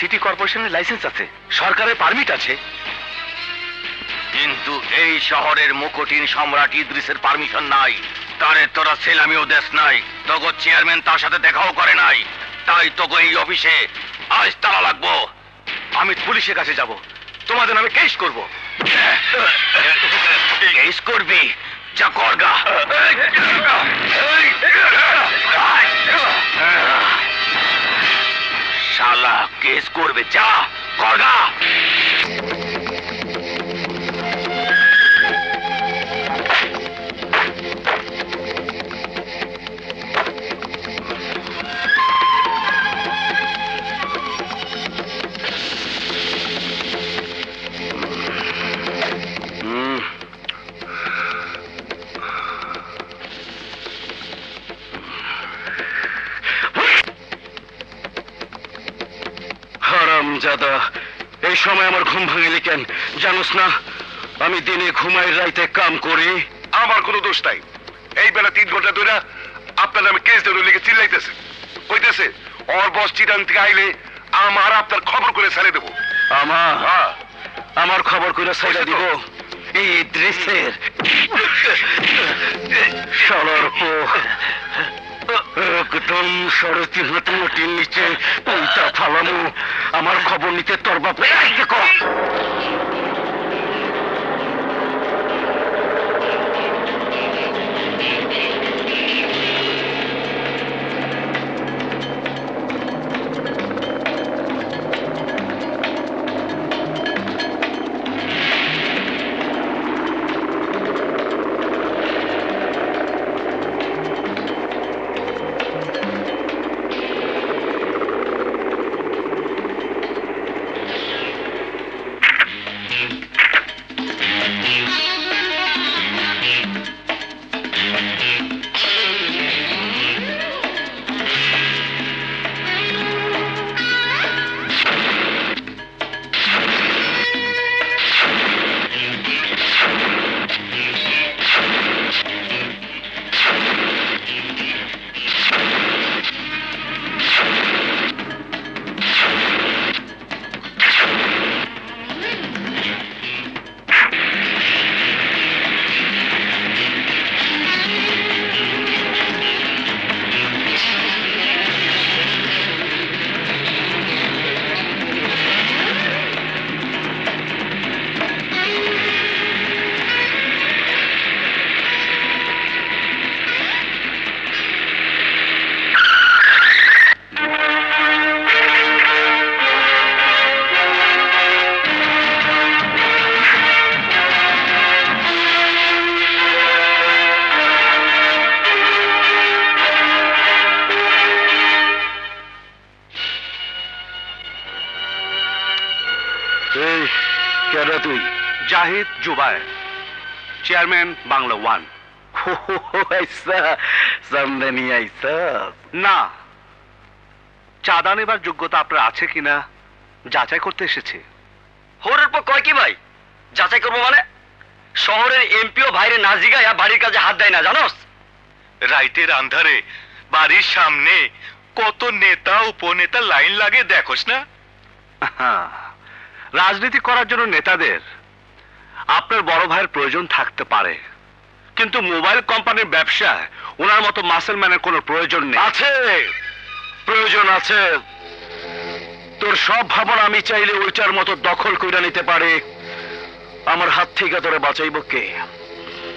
City কর্পোরেশনের licence আছে সরকারের পারমিট আছে কিন্তু এই শহরের মুকুটিন সম্রাট ইদ্রিসের পারমিশন নাই তারে তোরা সেলামিও দেশ নাই তগো চেয়ারম্যান তার সাথে দেখাও করে নাই তাই তোকে এই অফিসে আজ তালা লাগবো আমি পুলিশের কাছে যাব তোমাদের নামে কেস করব কেস করবি যা করগা শালা কেস করবে। যা করগা। হারাম জাদা এই সময় আমার ঘুম ভাঙিলি কেন? জানোস না আমি দিনে ঘুমাই রাইতে কাম করি। আমার কোনো দোষ নাই। এই বেলা তিন ঘণ্টা ধরে আপনার নামে কেস ধরে লিখে চিল্লাইতেছে। কইতেছে ওর বস চিটান থেকে আইলে আমার আপনার খবর করে ছেড়ে দেবো। আমার হ্যাঁ। আমার খবর কইরা সাইডা দিব? এই দৃশ্যের সরর পো একদম সরতি মোটামুটির নিচে পইতা ফালামু। আমার খবর নিতে তোর বাপে চেয়ারম্যান বাংলা ওয়ান আইসা না। চাঁদা নেবার যোগ্যতা আপনার আছে কিনা যাচাই করতে এসেছে। হরের পর কয় কি ভাই? যাচাই করব মানে? শহরের এমপিও ভাইরে না জিগাইয়া বাড়ির কাজে হাত দেয় না জানোস? রাইতের আন্ধারে বাড়ির সামনে কত নেতা উপনেতা লাইন লাগে দেখোস না? রাজনীতি করার জন্য নেতাদের আপনার বড় ভাইয়ের প্রয়োজন থাকতে পারে। কিন্তু মোবাইল কোম্পানির ব্যবসায় ওনার মতো মাসেল ম্যানের কোনো প্রয়োজন নেই। আছে। প্রয়োজন আছে। তোর সব ভাবনা আমি চাইলে ওইটার মতো দখল কইরা নিতে পারে। আমার হাত থেকে তোরে বাঁচাইব কে?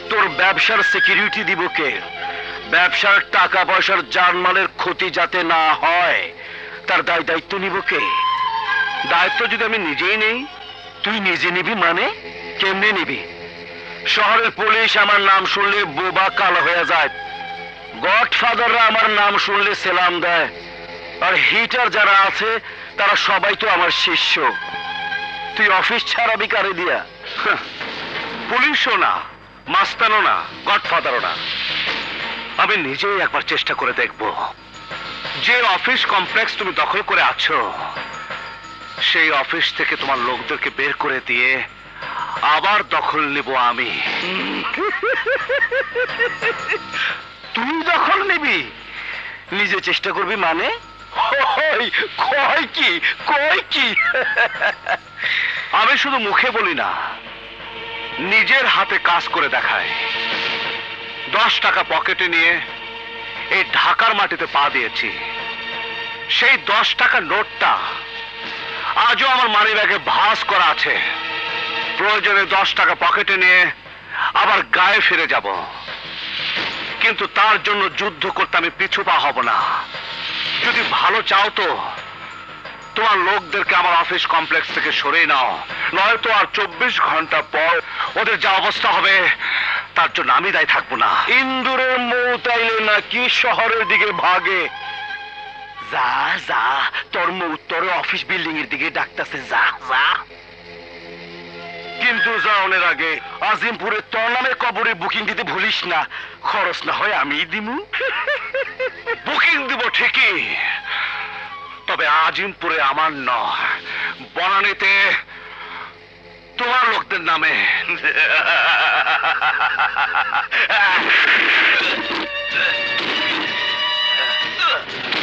তোর ব্যবসার সিকিউরিটি দিব কে? ব্যবসার টাকা পয়সার জানমালের ক্ষতি যাতে না হয়, তার দায় দায়িত্ব নিব কে? দায়িত্ব যদি আমি নিজেই নেই, তুই নিজে নিবি মানে? কেমনে নিবি? শহরের পুলিশ আমার নাম শুনলে বোবা কালো হয়ে যায়। গডফাদাররা আমার নাম শুনলে সেলাম দেয়। আর হিটার যারা আছে, তারা সবাই তো আমার শিষ্য। তুই অফিস ছাড়াবি কারে দিয়া। পুলিশও না, মাস্তানও না, গডফাদারও না। আমি নিজেই একবার চেষ্টা করে দেখব। যে অফিস কমপ্লেক্স তুমি দখল করে আছো, সেই অফিস থেকে তোমার লোকদেরকে বের করে দিয়ে আবার দখল নেব আমি। তুই দখল নিবি? নিজে চেষ্টা করবি মানে? কয় কি কয় কি? আমি শুধু মুখে বলি না, নিজের হাতে কাজ করে দেখায়। দশ টাকা পকেটে নিয়ে এই ঢাকার মাটিতে পা দিয়েছি। সেই দশ টাকার নোটটা আজও আমার মানি ব্যাগে ভাস করা আছে। প্রয়োজনে দশ টাকা পকেটে নিয়ে আবার গায়ে ফিরে যাব। কিন্তু তার জন্য যুদ্ধ করতে আমি পিছু পা হব না। যদি ভালো চাও তো তোমার লোকদেরকে আমার অফিস কমপ্লেক্স থেকে সরিয়ে নাও। নয়তো আর চব্বিশ ঘণ্টা পর ওদের যা অবস্থা হবে, তার জন্য আমি দায়ী থাকব না। ইন্দুরের মৌ তাইলে নাকি শহরের দিকে ভাগে? যা যা, তোর মৌ তোর অফিস বিল্ডিং এর দিকে ডাকতেছে, যা যা। কিন্তু যাওনের আগে আজিমপুরে তোর নামে কবরে বুকিং দিতে ভুলিস না। খরচ না হয় আমি দিমু। বুকিং দিব ঠিকই। তবে আজিমপুরে আমার নয়। বনানীতে তোমার লোকদের নামে।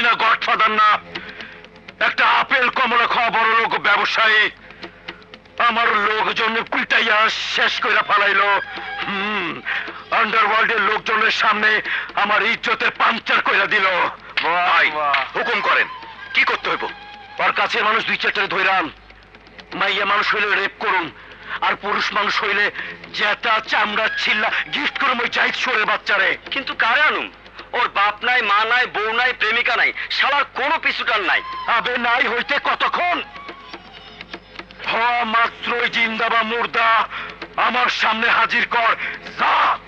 না সন্ত্রাসী না গডফাদার না। একটা আপেল কমলা খাওয়া বড় লোক ব্যবসায়ী। আমার লোকজন পিটাইয়া শেষ করে ফেলাইলো। হুম আন্ডারওয়ার্ল্ডের লোকজনের সামনে আমার ইজ্জতের পাঞ্চার কইরা দিল। ভাই হুকুম করেন কি করতে হইব? ওর কাছে মানুষ দুই চারটে ধৈরান মাইয়া মানুষ হইলে রেপ করুন আর পুরুষ মানুষ হইলে জেতা চামড়া ছিল্লা গিফট করুন ওই জাহিদ সরে বাচ্চারে। কিন্তু কারে আনুম ওর বাপ নাই, মা নাই, বউ নাই, প্রেমিকা নাই, শালার কোনো পিছুটার নাই। আবে নাই হইতে কতক্ষণ? হওয়া মাত্রই জিন্দা বা মুর্দা, আমার সামনে হাজির কর, যা!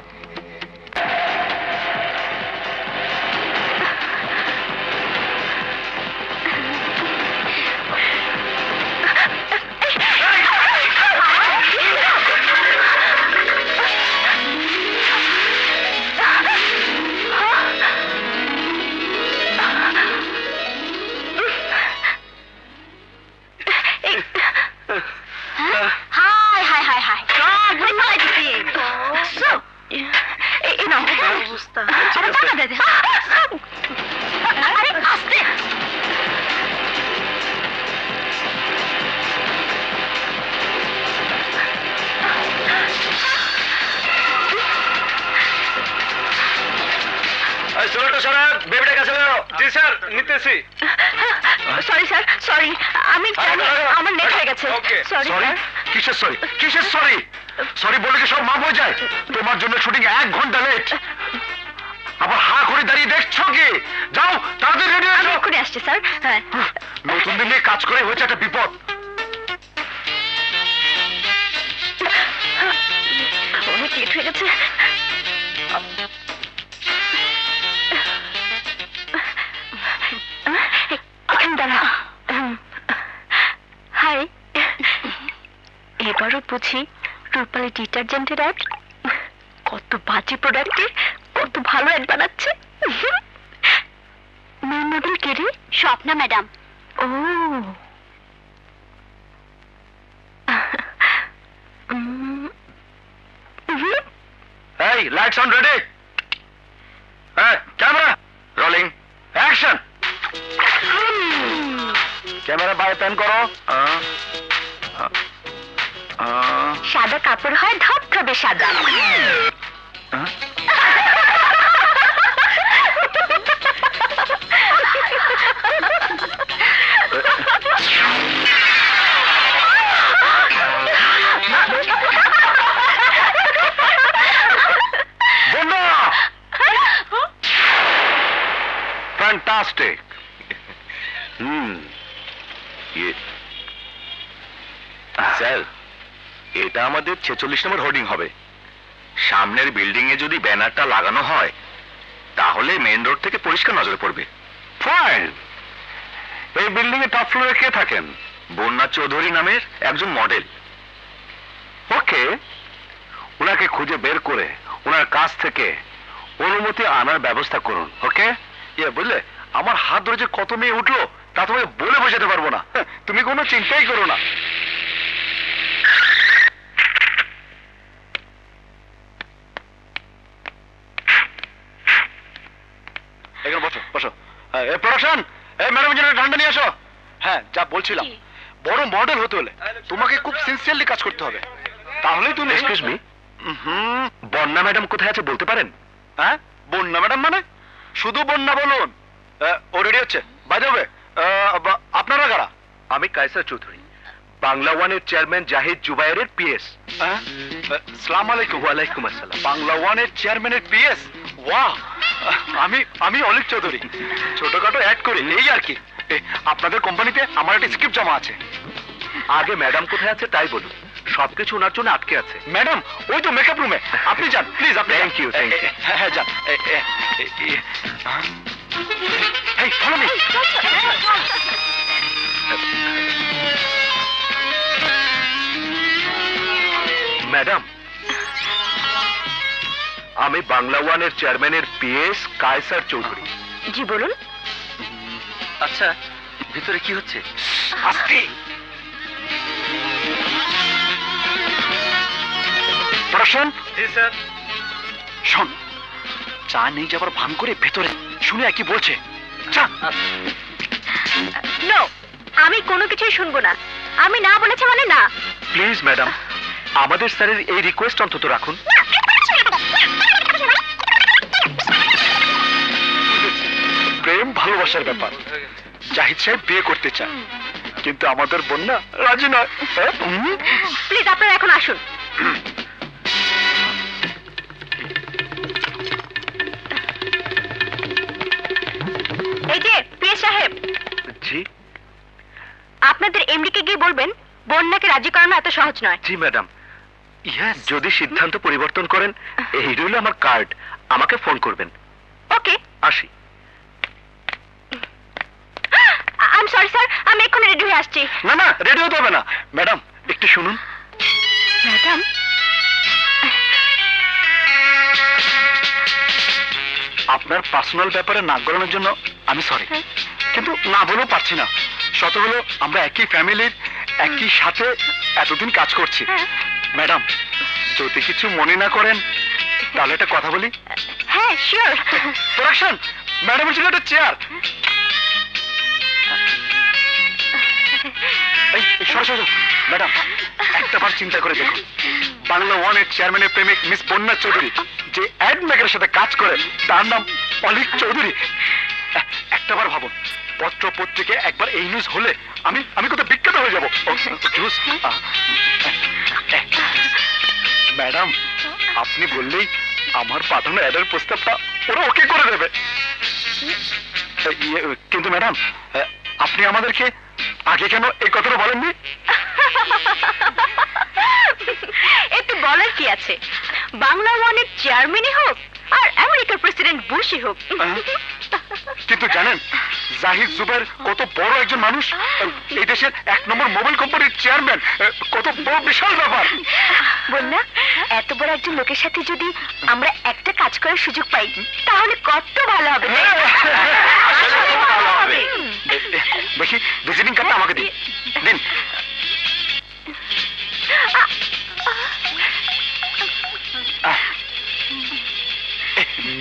নিতেছি। সরি স্যার সরি আমি জানি আমার নেট হয়ে গেছে। সরি সরি স্যার কিসের সরি কিসের সরি সরি বলে কি সব মাপ হয়ে যায়? তোমার জন্য শুটিং এক ঘণ্টা লেট আবার হা করে দাঁড়িয়ে দেখছ কি? যাও তাড়াতাড়ি রেডি হয়ে যাও। আসছি স্যার হ্যাঁ। নতুন দিন কাজ করে হয়েছে একটা বিপদ। অনেক লেট হয়ে গেছে। দাঁড়া হাই এবারও বুঝি রূপালি ডিটারজেন্টের অ্যাড? কত বাজে প্রোডাক্টের কত ভালো অ্যাড বানাচ্ছে। মেন মডেল কে রে? স্বপ্না ম্যাডাম ও। এই লাইট সাউন্ড রেডি হ্যাঁ ক্যামেরা রোলিং অ্যাকশন ক্যামেরা বাইরে প্যান করো। আহ, সাদা কাপড় হয় ধবধবে সাদা। আহ। বন্যা ফ্যান্টাস্টিক হুম স্যার এটা আমাদের ছেচল্লিশ নম্বর হোর্ডিং হবে। সামনের বিল্ডিং এ যদি ব্যানারটা লাগানো হয় তাহলে মেন রোড থেকে পরিষ্কার নজরে পড়বে। ফাইন এই বিল্ডিং এ টপ ফ্লোরে কে থাকেন? বন্যা চৌধুরী নামের একজন মডেল ওকে। ওনাকে খুঁজে বের করে ওনার কাছ থেকে অনুমতি আনার ব্যবস্থা করুন ওকে? ইয়ে বুঝলে? আমার হাত ধরে যে কত মেয়ে উঠল তা তোমাকে বলে বোঝাতে পারব না। তুমি কোনো চিন্তাই করো না। এখানে বসো বসো। এ প্রোডাকশন এই ম্যাডাম জন্য ঠান্ডা নিয়ে আসো। হ্যাঁ যা বলছিলাম। বড় মডেল হতে হলে তোমাকে খুব সিনসিয়ারলি কাজ করতে হবে। তাহলেই তুমি এক্সকিউজ মি হুম বন্যা ম্যাডাম কোথায় আছে বলতে পারেন? হ্যাঁ বন্যা ম্যাডাম মানে? শুধু বন্যা বলুন। ও রেডি হচ্ছে। বাজে হবে আপনারা কারা? আমি কায়সার চৌধুরী বাংলা ওয়ানের চেয়ারম্যান জাহিদ জুবাইরের পিএস সালাম আলাইকুম। ওয়ালাইকুম আসসালাম। বাংলা ওয়ানের চেয়ারম্যানের পিএস ওয়াহ আমি আমি অলিক চৌধুরী। ছোটখাটো অ্যাড করি এই আর কি। এ, আপনাদের কোম্পানিতে আমার একটা স্ক্রিপ্ট জমা আছে। আগে ম্যাডাম কোথায় আছে তাই বলুন। সবকিছু ওনার জন্য আটকে আছে। ম্যাডাম ওই তো মেকআপ রুমে আপনি যান প্লিজ আপনি থ্যাংক ইউ থ্যাংক ইউ হ্যাঁ হ্যাঁ যান। এই ফলো মি ম্যাডাম আমি বাংলা ওয়ানের চেয়ারম্যানের পিএস কায়সার চৌধুরী। জি বলুন। আচ্ছা ভিতরে কি হচ্ছে? আস্তে প্রশান জি স্যার। শোন চা নেই যাবার ভান করে ভেতরে। শুনে কি বলছে? চা। নো আমি কোনো কিছুই শুনব না। আমি না বলেছি মানে না। প্লিজ ম্যাডাম আমাদের স্যারের এই রিকোয়েস্ট অন্তত রাখুন। প্রেম ভালোবাসার ব্যাপার। জাহিদ সাহেব বিয়ে করতে চান কিন্তু আমাদের বন্যা রাজি নয়। হ্যাঁ? প্লিজ আপনারা এখন আসুন। এই যে প্রিয় সাহেব জি? আপনাদের এমডিকে গিয়ে বলবেন বন্যাকে রাজি করানো এত সহজ নয়। জি ম্যাডাম। ইয়েস যদি সিদ্ধান্ত পরিবর্তন করেন এই রইল আমার কার্ড। আমাকে ফোন করবেন। ওকে আসি। আই সরি স্যার আমি এক্ষুনি রেডি হয়ে আসছি। না না রেডি হতে হবে না। ম্যাডাম একটু শুনুন। ম্যাডাম আপনার পার্সোনাল ব্যাপারে নাক গলানোর জন্য আমি সরি হ্যাঁ। কিন্তু না বলেও পারছি না। শত হলো আমরা একই ফ্যামিলির একই সাথে এতদিন কাজ করছি। ম্যাডাম যদি কিছু মনে না করেন তাহলে একটা কথা বলি। হ্যাঁ শিওর প্রোডাকশন ম্যাডামের জন্য একটা চেয়ার ম্যাডাম আপনি বললেই আমার পাঠানো অ্যাডের প্রস্তাবটা ওরা ওকে করে দেবে। ইয়ে, কিন্তু ম্যাডাম আপনি আমাদেরকে আগে কেন এই কথাটা বলেননি? এতে বলার কি আছে? বাংলা ওয়ানের চেয়ারম্যানই হোক আর আমেরিকার প্রেসিডেন্ট বুশই হোক। হ্যাঁ। কিন্তু জানেন জাহিদ জুবের কত বড় একজন মানুষ এই দেশের এক নম্বর মোবাইল কোম্পানির চেয়ারম্যান কত বড় বিশাল ব্যাপার। বল না এত বড় একজন লোকের সাথে যদি আমরা একটা কাজ করার সুযোগ পাই তাহলে কত ভালো হবে। দেখি ভিজিটিং কার্ডটা আমাকে দিন। দিন।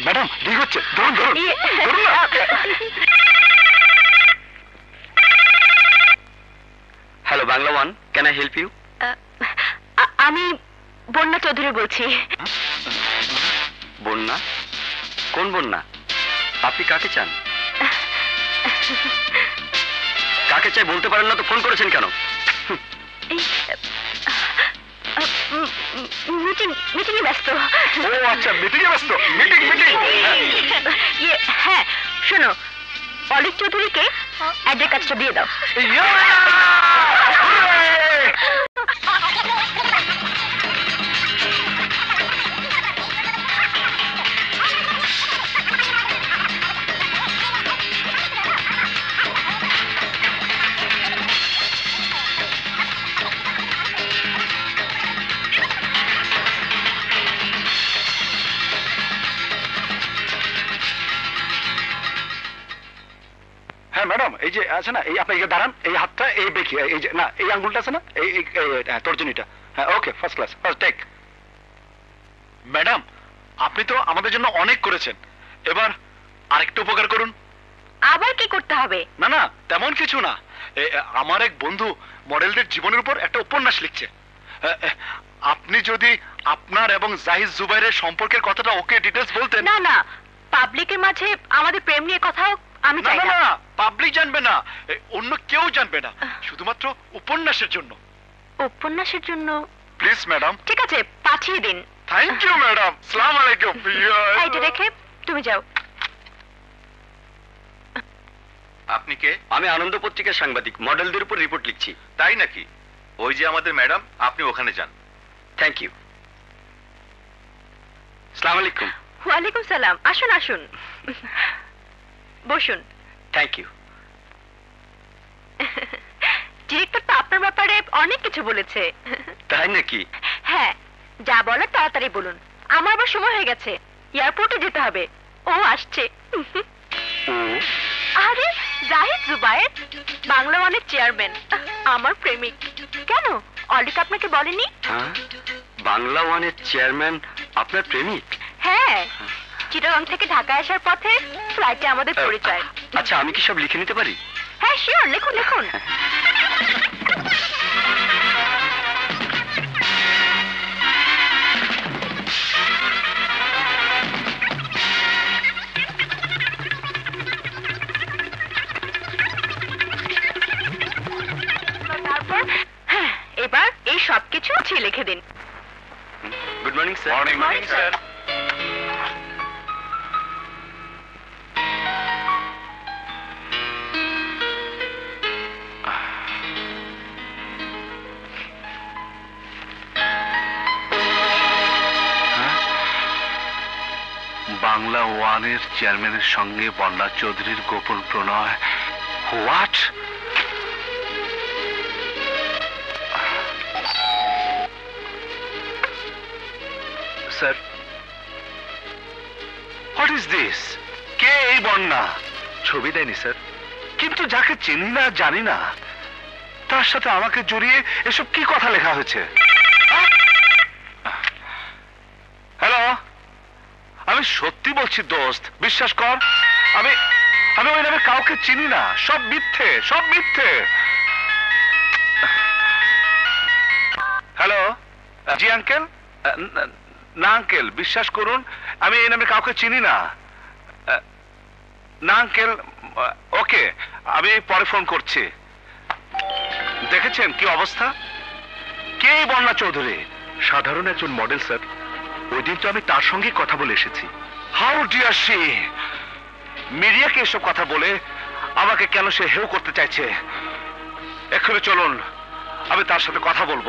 ম্যাডাম দেরি হচ্ছে। ধরুন ধরুন। ইয়ে, ধরুন না। Hello Bangla One can I help you আমি বন্যা চৌধুরী বলছি। বন্যা? কোন বন্যা? আপনি কাকে চান? কাকে চাই বলতে পারেন না তো ফোন করেছেন কেন? মিটিং মিটিং এ ব্যস্ত। ও আচ্ছা মিটিং এ ব্যস্ত। Meeting meeting. ইয়ে হ্যাঁ শোনো অলিক চৌধুরীকে অ্যাডের কাজটা দিয়ে দাও। হ্যাঁ ম্যাডাম এই যে আছে না এই আপনি দাঁড়ান এই হাতটা এই বেঁকে এই যে না এই আঙ্গুলটা আছে না এই হ্যাঁ, তর্জনীটা। হ্যাঁ okay first class first take madam আপনি তো আমাদের জন্য অনেক করেছেন। এবার আরেকটু উপকার করুন। আবার কি করতে হবে? না না তেমন কিছু না। আমার এক বন্ধু মডেলদের জীবনের উপর একটা উপন্যাস লিখছে। আপনি যদি আপনার এবং জাহিদ জুবাইরের সম্পর্কের কথাটা ওকে ডিটেলস বলতেন। না না পাবলিকের মাঝে আমাদের প্রেম নিয়ে কথাও আমি চাই না না পাবলিক জানবে না। অন্য কেউ জানবে না। শুধুমাত্র উপন্যাসের জন্য। উপন্যাসের জন্য? প্লিজ ম্যাডাম ঠিক আছে পাঠিয়ে দিন। থ্যাংক ইউ ম্যাডাম সালাম আলাইকুম এইটা রেখে তুমি যাও। আপনি কে? আমি আনন্দ পত্রিকার সাংবাদিক মডেলদের উপর রিপোর্ট লিখছি। তাই নাকি? ওই যে আমাদের ম্যাডাম আপনি ওখানে যান। থ্যাংক ইউ সালাম আলাইকুম ওয়ালাইকুম সালাম। আসুন আসুন। বসুন। থ্যাংক ইউ ডিরেক্টর তো আপনার ব্যাপারে অনেক কিছু বলেছে। তাই নাকি? হ্যাঁ যা বলার তাড়াতাড়ি বলুন। আমার আবার সময় হয়ে গেছে। এয়ারপোর্টে যেতে হবে। ও আসছে। আরে জাহিদ জুবায়ের বাংলা ওয়ানের চেয়ারম্যান আমার প্রেমিক। কেন? অলিক আপনাকে বলেনি? হ্যাঁ বাংলা ওয়ানের চেয়ারম্যান আপনার প্রেমিক? হ্যাঁ। চিটাগং থেকে ঢাকায় আসার পথে ফ্লাইটে আমাদের পরিচয়। আচ্ছা আমি কি সব লিখে নিতে পারি? হ্যাঁ শিওর লিখুন লিখুন। হ্যাঁ, এবার এই সব কিছু আছে লিখে দিন। Good morning sir morning Morning, Bangla ওয়ানের চেয়ারম্যানের সঙ্গে বন্যা চৌধুরীর গোপন প্রণয়। What? Sir what is this কে এই বন্যা ছবি দেয়নি, স্যার। কিন্তু যাকে চিনি না, জানি না, তার সাথে আমাকে জড়িয়ে এসব কি কথা লেখা হয়েছে? হ্যালো? আমি সত্যি বলছি, দোস্ত, বিশ্বাস কর, আমি আমি ওই নামে কাউকে চিনি না। সব মিথ্যে সব মিথ্যে। হ্যালো, জি, আঙ্কেল? না, আঙ্কেল, বিশ্বাস করুন, আমি এই নামে কাউকে চিনি না। না, আঙ্কেল, ওকে, আমি পরে ফোন করছি। দেখেছেন কি অবস্থা? কে বন্যা চৌধুরী? সাধারণ একজন মডেল, স্যার। ওই দিন তো আমি তার সঙ্গে কথা বলে এসেছি। হাউ ডিয়ার সি মিডিয়াকে এসব কথা বলে আমাকে কেন সে হেউ করতে চাইছে? এক্ষুনি চলুন, আমি তার সাথে কথা বলব।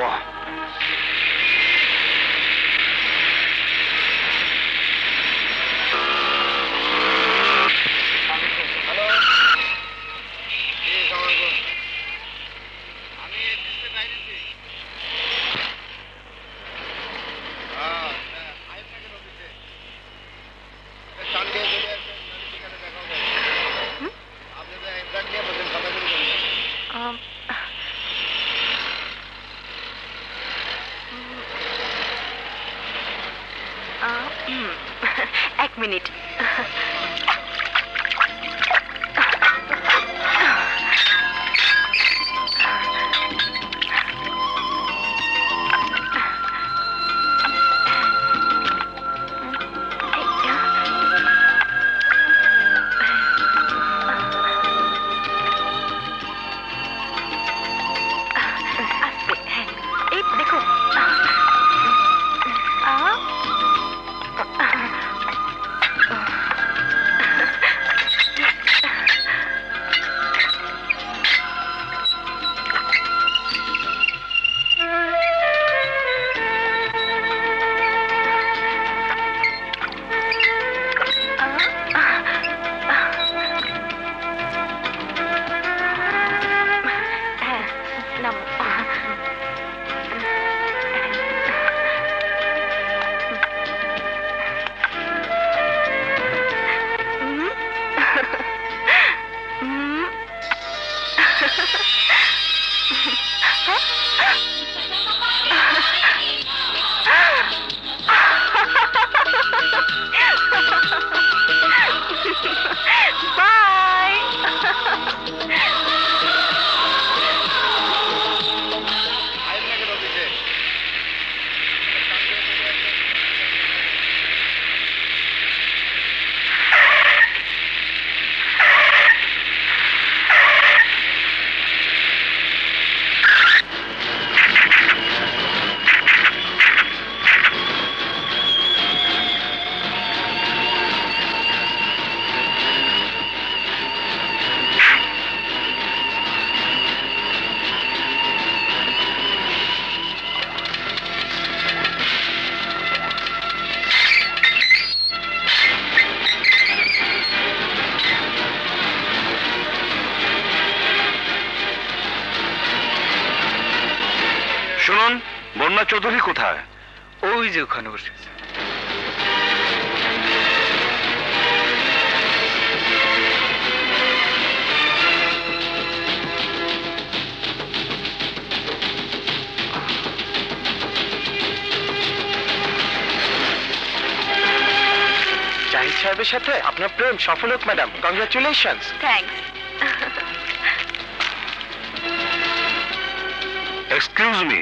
প্রেম সফল হোক madam congratulation thanks excuse me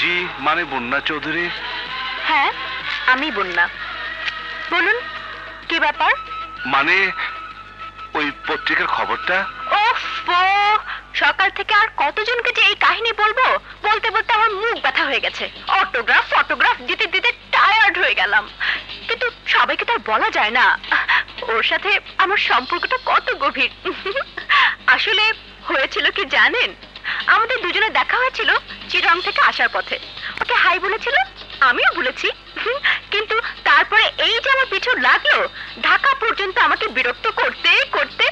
জি মানে বন্যা চৌধুরী? হ্যাঁ আমি বন্যা। বলুন কি ব্যাপার? মানে ওই পত্রিকার খবরটা? ওফো সকাল থেকে আর কতজনকে যে এই কাহিনী বলব বলতে বলতে আমার মুখ ব্যথা হয়ে গেছে। অটোগ্রাফ ফটোগ্রাফ দিতে দিতে টায়ার্ড হয়ে গেলাম। কিন্তু সবাইকে তো আর বলা যায় না। ওর সাথে আমার সম্পর্কটা কত গভীর। আসলে হয়েছিল কি জানেন? আমাদের দুজনে দেখা হয়েছিল চিরং থেকে আসার পথে। ওকে হাই বলেছিল আমিও বলেছি। লাগল? ঢাকা পর্যন্ত আমাকে বিরক্ত করতে করতে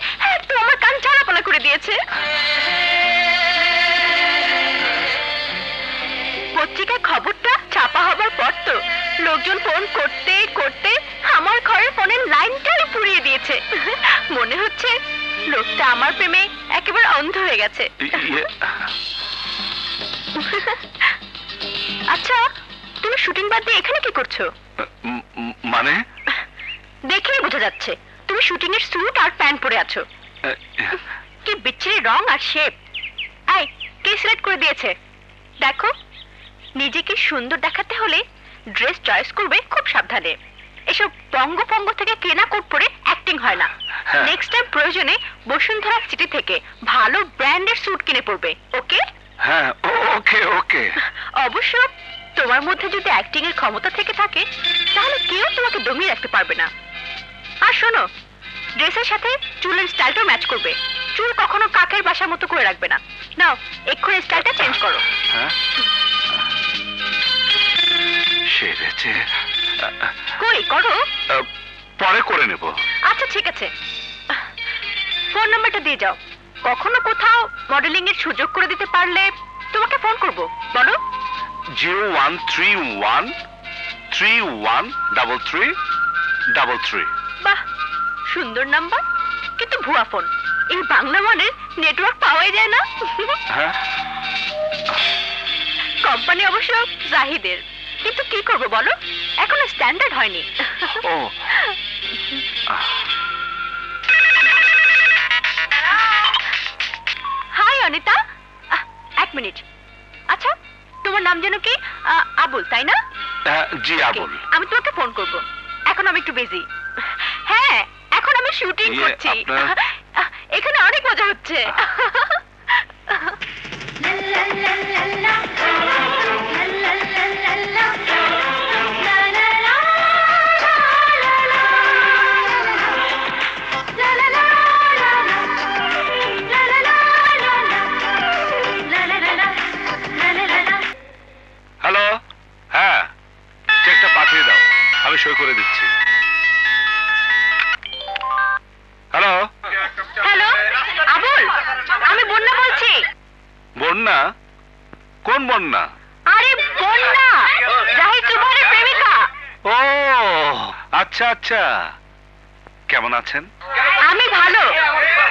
তো আমার কান ঝাড়াপালা করে দিয়েছে। পত্রিকায় খবরটা ছাপা হবার পর তো লোকজন ফোন করতে করতে আমার ঘরের ফোনের লাইনটাই পুড়িয়ে দিয়েছে। মনে হচ্ছে লোকটা আমার প্রেমে একেবারে অন্ধ হয়ে গেছে। যাচ্ছে। তুমি শুটিং এর স্যুট আর প্যান্ট পরে আছো। কি বিচ্ছিরি রং আর শেপ এই কে সিলেক্ট করে দিয়েছে? দেখো নিজেকে সুন্দর দেখাতে হলে ড্রেস চয়েস করবে খুব সাবধানে। এসব পঙ্গ পঙ্গ থেকে কেনা কোট পরে অ্যাক্টিং হয় না। হ্যাঁ। নেক্সট টাইম প্রয়োজনে বসুন্ধরা সিটি থেকে ভালো ব্র্যান্ডের স্যুট কিনে পরবে ওকে? হ্যাঁ ওকে ওকে। অবশ্য তোমার মধ্যে যদি অ্যাক্টিং এর ক্ষমতা থেকে থাকে তাহলে কেউ তোমাকে দমিয়ে রাখতে পারবে না। শোনো ড্রেসের সাথে চুলের স্টাইলটাও ম্যাচ করবে। চুল কখনো কাকের বাসার মতো করে রাখবে না। নাও এক্ষুনি স্টাইলটা চেঞ্জ করো। হ্যাঁ? সেরেছে কই করো? পরে করে নেব। আচ্ছা ঠিক আছে। ফোন নাম্বারটা দিয়ে যাও। কখনো কোথাও মডেলিং এর সুযোগ করে দিতে পারলে তোমাকে ফোন করব। বলো। Zero one three one three one double three double three. বাহ সুন্দর নাম্বার কিন্তু ভুয়া ফোন এই বাংলা মানের নেটওয়ার্ক পাওয়াই যায় না। হ্যাঁ? কোম্পানি অবশ্য জাহিদের। কিন্তু কি করব বলো? এখনও স্ট্যান্ডার্ড হয়নি। ও। হাই অনিতা। এক মিনিট। আচ্ছা তোমার নাম যেন কি? আবুল তাই না? হ্যাঁ, জি আবুল। আমি তোমাকে ফোন করব। এখন আমি একটু বিজি হ্যাঁ এখন শুটিং ইয়ে, করছি। আপনার- এখানে অনেক মজা হচ্ছে। বন্যা? কোন বন্যা? আরে বন্যা! জাহিদ সুবহানের প্রেমিকা! ও আচ্ছা আচ্ছা। কেমন আছেন? আমি ভালো।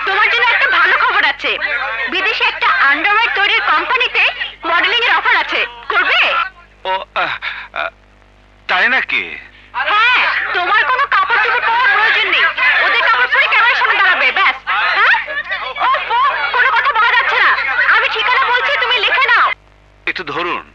তোমার জন্য একটা ভালো খবর আছে। বিদেশে একটা আন্ডারওয়্যার তৈরির কোম্পানিতে মডেলিং এর অফার আছে। করবে? ও তাই নাকি? হ্যাঁ তোমার কোনো কাপড় চোপড় পরার প্রয়োজন নেই। ওদের কাপড় পরে ক্যামেরার সামনে দাঁড়াবে ব্যাস। হ্যাঁ? ও কোনো কথা ঠিকানা বলছি তুমি লিখে নাও। একটু ধরুন।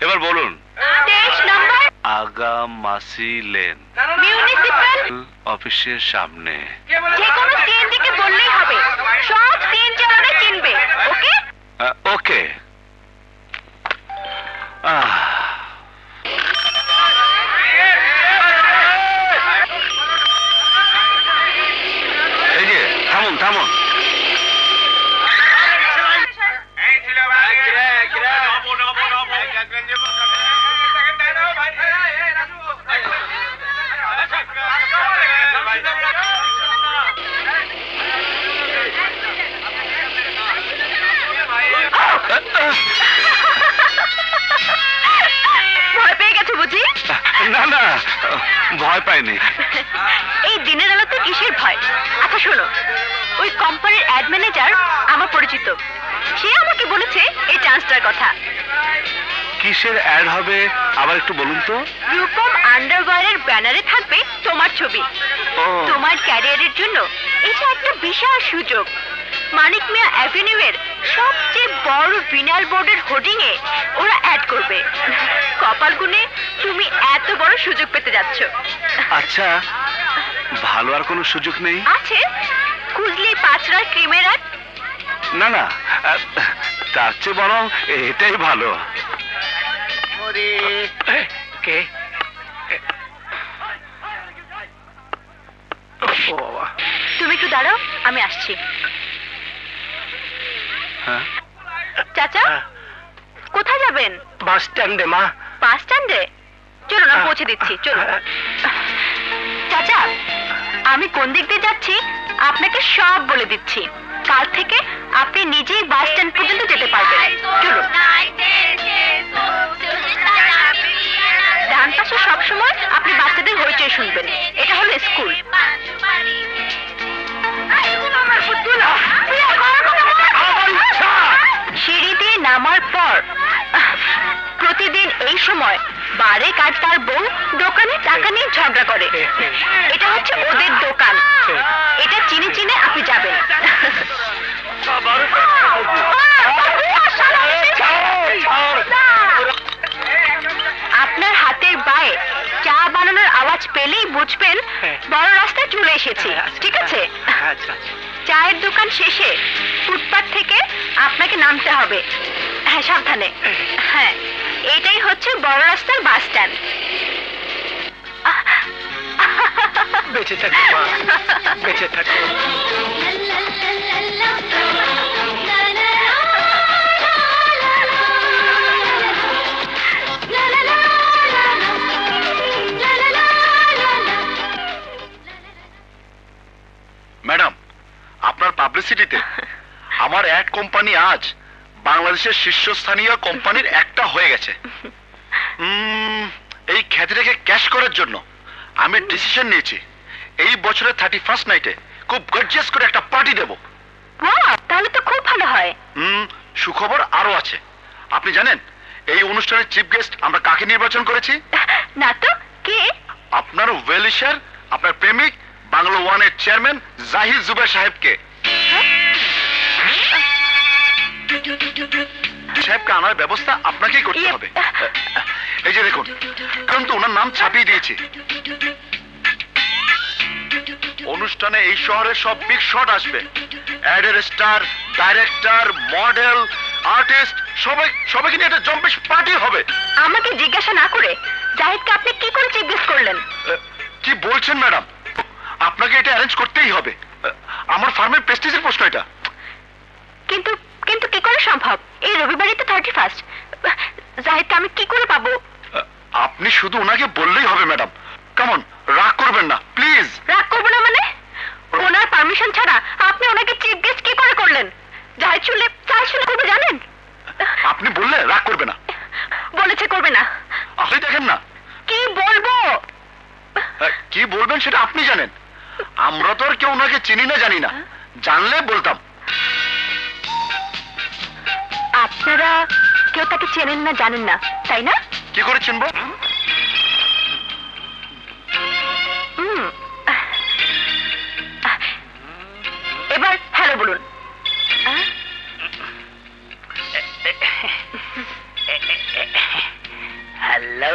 এবার বলুন। তেইশ নম্বর। আগামাসি লেন। মিউনিসিপাল অফিসের সামনে। যে কোনো সিএনজি কে বললেই হবে। সব সিএনজি ওরা চিনবে। ওকে? ওকে। আহ, থামুন থামুন ভয় বুঝি না না ভয় পাইনি। এই দিনের আলোতে কিসের ভয়? আচ্ছা শোনো ওই কোম্পানির অ্যাড ম্যানেজার আমার পরিচিত। সে আমাকে বলেছে এই চান্সটার কথা। কিসের অ্যাড হবে? আবার একটু বলুন তো। রূপম আন্ডারওয়্যারের ব্যানারে থাকবে তোমার ছবি। তোমার ক্যারিয়ারের জন্য এটা একটা বিশাল সুযোগ। মানিক মিয়া অ্যাভিনিউ এর সবচেয়ে বড় বিনাল বোর্ডের হোর্ডিং এ ওরা অ্যাড করবে। কপাল গুনে তুমি এত বড় সুযোগ পেতে যাচ্ছ। আচ্ছা ভালো আর কোনো সুযোগ নেই? আছে। খুঁজলি পাঁচড়ার ক্রিমের ad? না না তার চেয়ে বরং এটাই ভালো। কে? তুমি একটু দাঁড়াও আমি আসছি। চাচা কোথায় যাবেন? বাস স্ট্যান্ডে মা। বাস স্ট্যান্ডে? চলো না পৌঁছে দিচ্ছি চলো চাচা আমি কোন দিক দিয়ে যাচ্ছি আপনাকে সব বলে দিচ্ছি। কাল থেকে আপনি নিজেই বাস স্ট্যান্ড পর্যন্ত যেতে পারবেন। চলুন। ডান পাশে সবসময় আপনি বাচ্চাদের হইচই শুনবেন। এটা হলো স্কুল। সিঁড়ি দিয়ে নামার পর প্রতিদিন এই সময় বারে কাজ তার বউ দোকানে টাকা নিয়ে ঝগড়া করে। এটা হচ্ছে ওদের দোকান। এটা চিনে চিনে আপনি যাবেন। আপনার হাতের বায়ে চা বানানোর আওয়াজ পেলেই বুঝবেন বড় রাস্তায় চলে এসেছি। চায়ের দোকান শেষে ফুটপাথ থেকে আপনাকে নামতে হবে। হ্যাঁ সাবধানে। হ্যাঁ এটাই হচ্ছে বড় রাস্তার বাস স্ট্যান্ড। বেঁচে থাকো বেঁচে থাকো। পাবলিসিটিতে আমার অ্যাড কোম্পানি আজ বাংলাদেশের শীর্ষস্থানীয় কোম্পানির একটা হয়ে গেছে। এই খ্যাতিটাকে ক্যাশ করার জন্য আমি ডিসিশন নিয়েছি। এই বছরের থার্টি ফার্স্ট নাইটে খুব গর্জিয়াস করে একটা পার্টি দেব। তাহলে তো খুব ভালো হয়। হুম সুখবর আরও আছে। আপনি জানেন এই অনুষ্ঠানের চিফ গেস্ট আমরা কাকে নির্বাচন করেছি? না তো কে? আপনার ওয়েলিশার আপনার প্রেমিক বাংলা ওয়ানের চেয়ারম্যান জাহির জুবের সাহেবকে। সাহেবকে আনার ব্যবস্থা আপনাকেই করতে ইয়ে, হবে। এই যে দেখুন কারণ তো ওনার নাম ছাপিয়ে দিয়েছি। অনুষ্ঠানে এই শহরের সব বিগ শট আসবে। অ্যাডের স্টার ডাইরেক্টর মডেল আর্টিস্ট সবাই সবাইকে নিয়ে একটা জম্পেশ পার্টি হবে। আমাকে জিজ্ঞাসা না করে জাহিদকে আপনি কি করে জিজ্ঞেস করলেন? কি বলছেন ম্যাডাম? আপনাকে এটা অ্যারেঞ্জ করতেই হবে। আমার ফার্মের প্রেস্টিজের প্রশ্ন এটা। কিন্তু কিন্তু কি করে সম্ভব? এই রবিবারই তো থার্টি ফার্স্ট জাহিদকে আমি কি করে পাবো? আপনি শুধু ওনাকে বললেই হবে ম্যাডাম। কেমন রাগ করবেন না প্লিজ রাগ করব না মানে? ওনার পারমিশন ছাড়া আপনি ওনাকে চিফ গেস্ট কি করে করলেন? জাহিদ শুনলে চাই শুনে করবে জানেন? আপনি বললে রাগ করবে না। বলেছে করবে না। আপনি দেখেন না। কি বলব? কি বলবেন সেটা আপনি জানেন। আমরা তো আর কেউ ওনাকে চিনি না জানি না। জানলে বলতাম। আপনারা কেউ তাকে চেনেন না জানেন না তাই না? কি করে চিনবো। এবার হ্যালো বলুন। হ্যালো?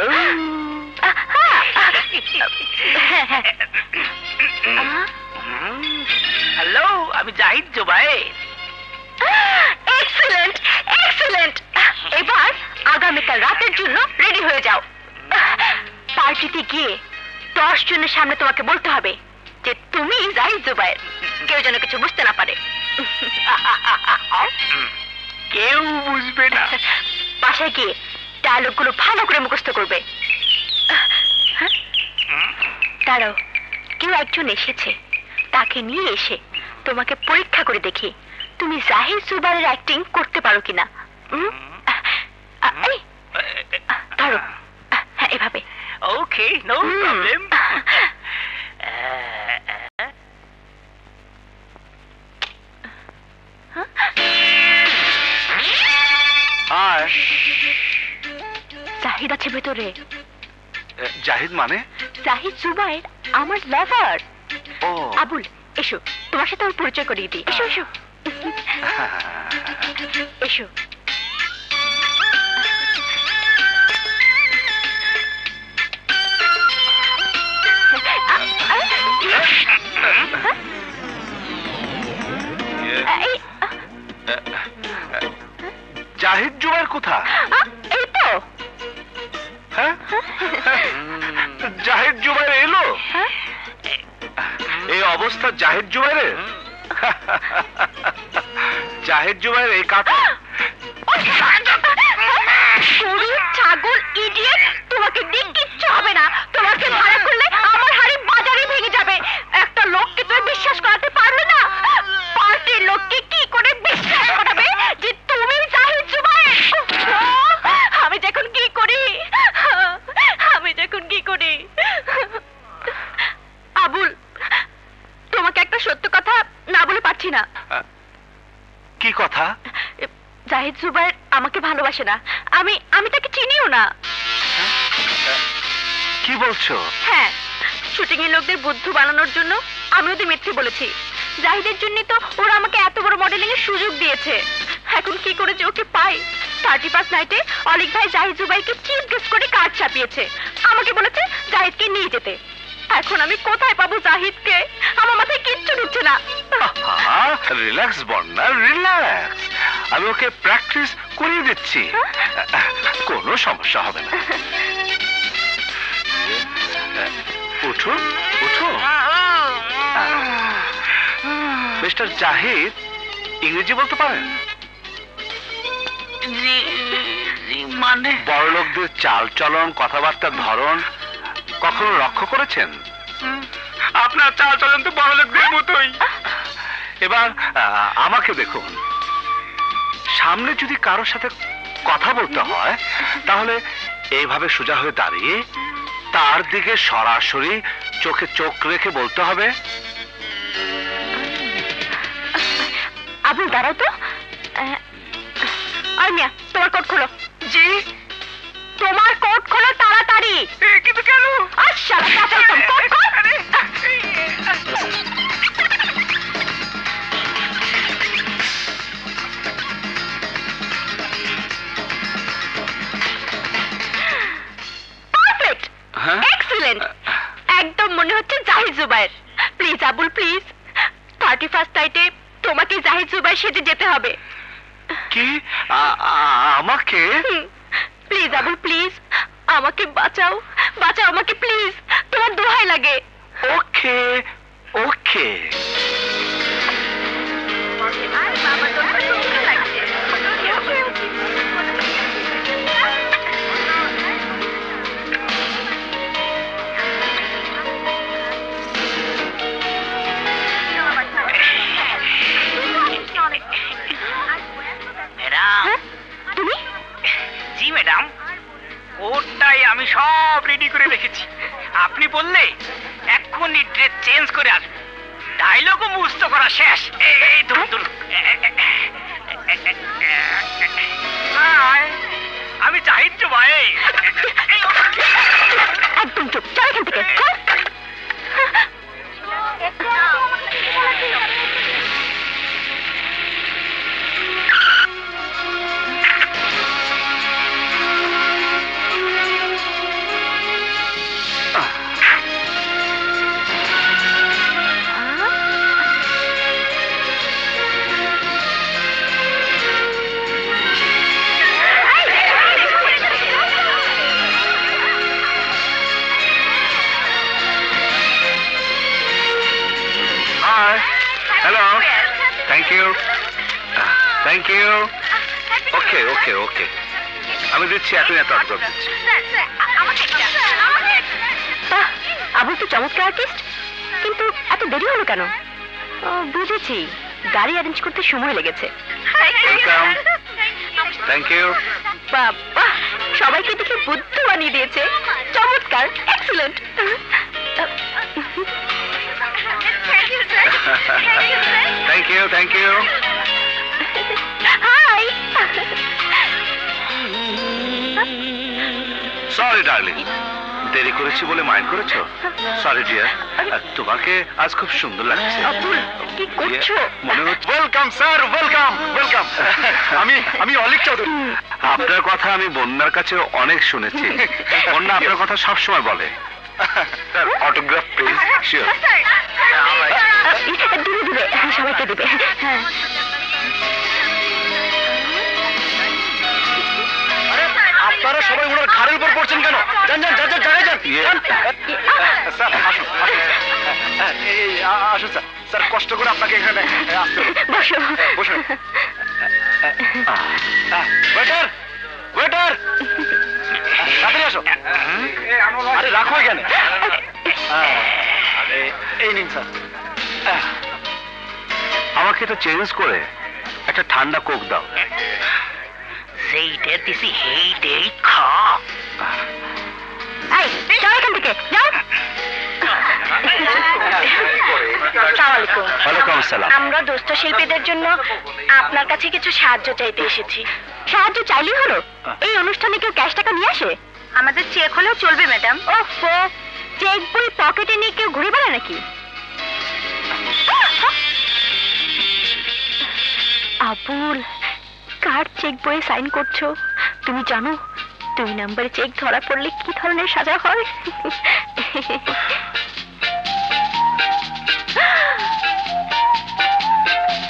হ্যালো আমি জাহিদ এক্সিলেন্ট এক্সিলেন্ট এবার আগামীকাল রাতের জন্য রেডি হয়ে যাও। পার্টিতে গিয়ে দশ জনের সামনে তোমাকে বলতে হবে যে তুমি জাহিদ জুবাইর কেউ যেন কিছু বুঝতে না পারে। কেউ বুঝবে না। বাসায় গিয়ে ডায়লগগুলো ভালো করে মুখস্থ করবে। দাঁড়াও কেউ একজন এসেছে। তাকে নিয়ে এসে তোমাকে পরীক্ষা করে দেখি। তুমি জাহির সুবারের অ্যাক্টিং করতে পারো কিনা? ধরো। হ্যাঁ এভাবে। ওকে নো প্রবলেম আর আছে ভেতরে। জাহিদ মানে? জাহিদ জুবাইর আমার লাভার ও। আবুল এসো তোমার সাথে আমার পরিচয় করিয়ে দিই। এসো এসো। এসো। জাহিদ জুবাইর কোথা এই তো। হ্যাঁ? জাহিদ জুবাইর এলো? হ্যাঁ? এই অবস্থা জাহিদ জুবাইরের? জাহিদ জুবাইর এই কাকা ছাগল ইডিয়েট তোমাকে দিয়ে কিচ্ছু হবে না। তোমাকে ভাড়া করলে আমার হাড়ি বাজারে ভেঙে যাবে। একটা লোককে তুমি বিশ্বাস করাতে পারবে না? কথা? জাহিদ জুবাইর আমাকে ভালোবাসে না। আমি আমি তাকে চিনিও না। কি বলছো? হ্যাঁ শুটিং এর লোকদের বুদ্ধু বানানোর জন্য আমি ওদের মিথ্যে বলেছি। জাহিদের জন্য তো ওরা আমাকে এত বড় মডেলিং এর সুযোগ দিয়েছে। এখন কি করে যে ওকে পাই? থার্টি ফার্স্ট নাইটে অলিক ভাই জাহিদ জুবাইকে চিপ গেস্ট করে কার্ড ছাপিয়েছে আমাকে বলেছে জাহিদকে নিয়ে যেতে। এখন আমি কোথায় পাবো জাহিদকে? আমার মাথায় কিচ্ছু ঢুকছে না। রিল্যাক্স বন্যা রিল্যাক্স আমি ওকে প্র্যাকটিস করিয়ে দিচ্ছি। কোনো সমস্যা হবে না। উঠো উঠো। মিস্টার জাহিদ ইংরেজি বলতে পারেন? মানে? বড় লোকদের চাল চলন কথাবার্তার ধরন কখনো লক্ষ্য করেছেন? আপনার চাল চলন তো বড় লোকদের মতোই এবার আমাকে দেখুন সামনে যদি কারোর সাথে কথা বলতে হয় তাহলে এইভাবে সোজা হয়ে দাঁড়িয়ে তার দিকে সরাসরি চোখে চোখ রেখে বলতে হবে আবুল দাঁড়াও তো মিয়া তোমার কোট খোলো জি তোমার কোট খোলো তাড়াতাড়ি। কিন্তু কেন আচ্ছা কোট এক্সিলেন্ট একদম মনে হচ্ছে Zahid Zubair please Abul please thirty first নাইটে তোমাকে জাহিদ জুবাইর সেজে যেতে হবে। কি? আমাকে? প্লিজ আবুল প্লিজ আমাকে বাঁচাও। বাঁচাও আমাকে প্লিজ তোমার দোহাই লাগে। ওকে ওকে। Madam madam? কোটটাই আমি সব রেডি করে রেখেছি। আপনি বললে এক্ষুনি ড্রেস চেঞ্জ করে আসব। ডায়লগও মুস্ত করা শেষ। এই ধরুন ধরুন। হাই, আমি জাহিদ ভাই। একদম চুপ চল এখান থেকে thank you thank you okay okay okay আমি দিচ্ছি এখনই এত অটোগ্রাফ দিচ্ছি। বাহ, আবুল তো চমৎকার আর্টিস্ট কিন্তু এত দেরি হলো কেন? ও, বুঝেছি। গাড়ি অ্যারেঞ্জ করতে সময় লেগেছে। ওয়েলকাম থ্যাংক ইউ বাবা সবাইকে দেখে বুদ্ধ বানিয়ে দিয়েছে। চমৎকার excellent thank you thank you hi sorry darling দেরি করেছি বলে মাইন্ড করেছ? সরি ডিয়ার তোমাকে আজ খুব সুন্দর লাগছে। আবুল কি করছ? মনে হচ্ছে ওয়েলকাম স্যার ওয়েলকাম ওয়েলকাম আমি আমি অলিক চৌধুরী। আপনার কথা আমি বন্যার কাছে অনেক শুনেছি। বন্যা আপনার কথা সব সময় বলে। স্যার অটোগ্রাফ প্লিজ শিওর দিবে দিবে সবাইকে দিবে হ্যাঁ আপনারা সবাই ওনার ঘাড়ের উপর পড়ছেন কেন? যান যান যান যান যান যান। স্যার আসুন। আসুন হ্যাঁ, স্যার। স্যার কষ্ট করে আপনাকে এখানে আসতে হবে। বসো। বসুন। Waiter waiter. তাড়াতাড়ি আসো। আরে রাখো এখানে। এই নিন স্যার। আমাকে এটা চেঞ্জ করে একটা ঠান্ডা কোক দাও। সেইটা দিছি খা। যাও এখান থেকে যাও। ওয়ালাইকুম আসসালাম। আমরা দুস্থ শিল্পীদের জন্য আপনার কাছে কিছু সাহায্য চাইতে এসেছি। সাহায্য চাইলেই হলো? এই অনুষ্ঠানে কেউ ক্যাশ টাকা নিয়ে আসে? আমাদের চেক হলেও চলবে ম্যাডাম। ও চেক বই পকেটে নিয়ে কেউ ঘুরে বেড়ায় নাকি? আবুল কার চেক বইয়ে সাইন করছ? তুমি জানো দুই নম্বরে চেক ধরা পড়লে কি ধরনের সাজা হয়?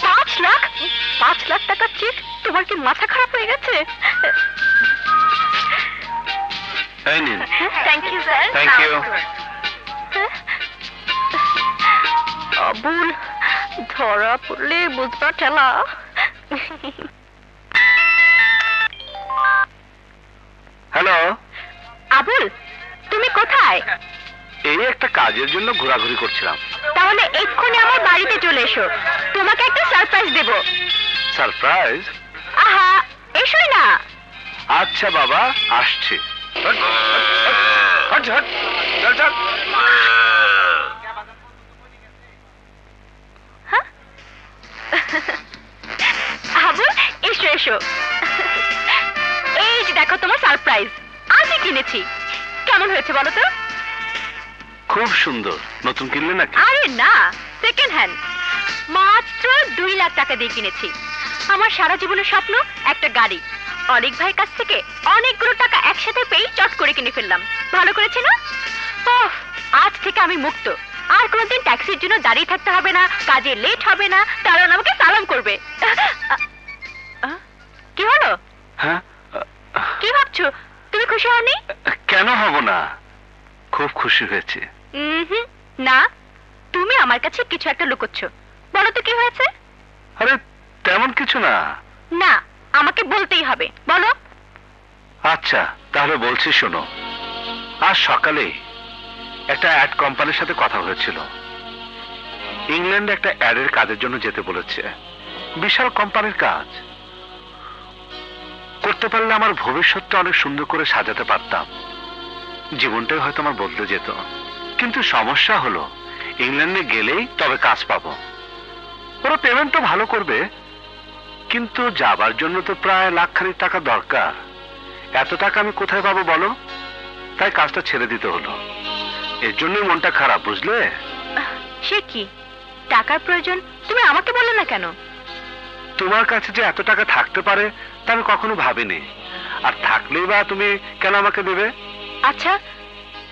পাঁচ লাখ? পাঁচ লাখ টাকার চেক? তোমার কি মাথা খারাপ হয়ে গেছে? Thank you sir thank you Abul ধরা পড়লে বুঝবা ঠেলা। হ্যালো। আবুল তুমি কোথায়? এই একটা কাজের জন্য ঘোরাঘুরি করছিলাম। তাহলে এক্ষুনি আমার বাড়িতে চলে এসো। তোমাকে একটা সারপ্রাইজ দেব। সারপ্রাইজ আহা এসোই না। আচ্ছা বাবা আসছে। চল, চল। এসো এসো। এই যে দেখো তোমার সারপ্রাইজ আজই কিনেছি। কেমন হয়েছে বলো তো? খুব সুন্দর। নতুন কিনলে নাকি? আরে না সেকেন্ড হ্যান্ড মাত্র দুই লাখ টাকা দিয়ে কিনেছি। আমার সারা জীবনের স্বপ্ন একটা গাড়ি। অনেক ভাইয়ের কাছ থেকে অনেকগুলো টাকা একসাথে পেয়ে চট করে কিনে ফেললাম। ভালো করেছে না? ওহ, আজ থেকে আমি মুক্ত। আর কোনোদিন ট্যাক্সির জন্য দাঁড়িয়ে থাকতে হবে না কাজে লেট হবে না কারণ আমাকে সালাম করবে। কি হলো? হ্যাঁ? কি ভাবছ? তুমি খুশি হওনি? কেন হব না? খুব খুশি হয়েছে। হুম না তুমি আমার কাছে কিছু একটা লুকোচ্ছ। বলো তো কি হয়েছে? আরে তেমন কিছু না। না আমাকে বলতেই হবে। বলো। আচ্ছা তাহলে বলছি শোনো। আজ সকালে একটা অ্যাড কোম্পানির সাথে কথা হয়েছিল। ইংল্যান্ডে একটা অ্যাডের কাজের জন্য যেতে বলেছে। বিশাল কোম্পানির কাজ। করতে পারলে আমার ভবিষ্যৎটা অনেক সুন্দর করে সাজাতে পারতাম। জীবনটাই হয়তো আমার বদলে যেত। কিন্তু সমস্যা হলো, ইংল্যান্ডে গেলেই তবে কাজ পাবো। ওরা পেমেন্টও ভালো করবে, কিন্তু যাবার জন্য তো প্রায় লাখ খানিক টাকা দরকার। এত টাকা আমি কোথায় পাবো বলো? তাই কাজটা ছেড়ে দিতে হলো। এর জন্যই মনটা খারাপ, বুঝলে? সে কি? টাকার প্রয়োজন? তুমি আমাকে বললে না কেন? তোমার কাছে যে এত টাকা থাকতে পারে তা আমি কখনো ভাবিনি। আর থাকলেই বা তুমি কেন আমাকে দেবে? আচ্ছা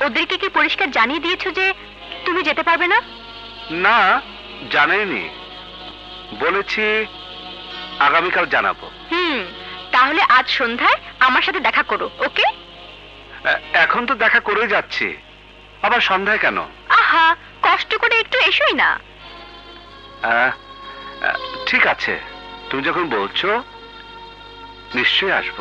ওদেরকে কি পরিষ্কার জানিয়ে দিয়েছ যে তুমি যেতে পারবে না? না জানাইনি। বলেছি আগামীকাল জানাব। হুম তাহলে আজ সন্ধ্যায় আমার সাথে দেখা করো ওকে? এখন তো দেখা করে যাচ্ছি। আবার সন্ধ্যায় কেন? আহা কষ্ট করে একটু এসোই না। ঠিক আছে। তুমি যখন বলছো নিশ্চয়ই আসব।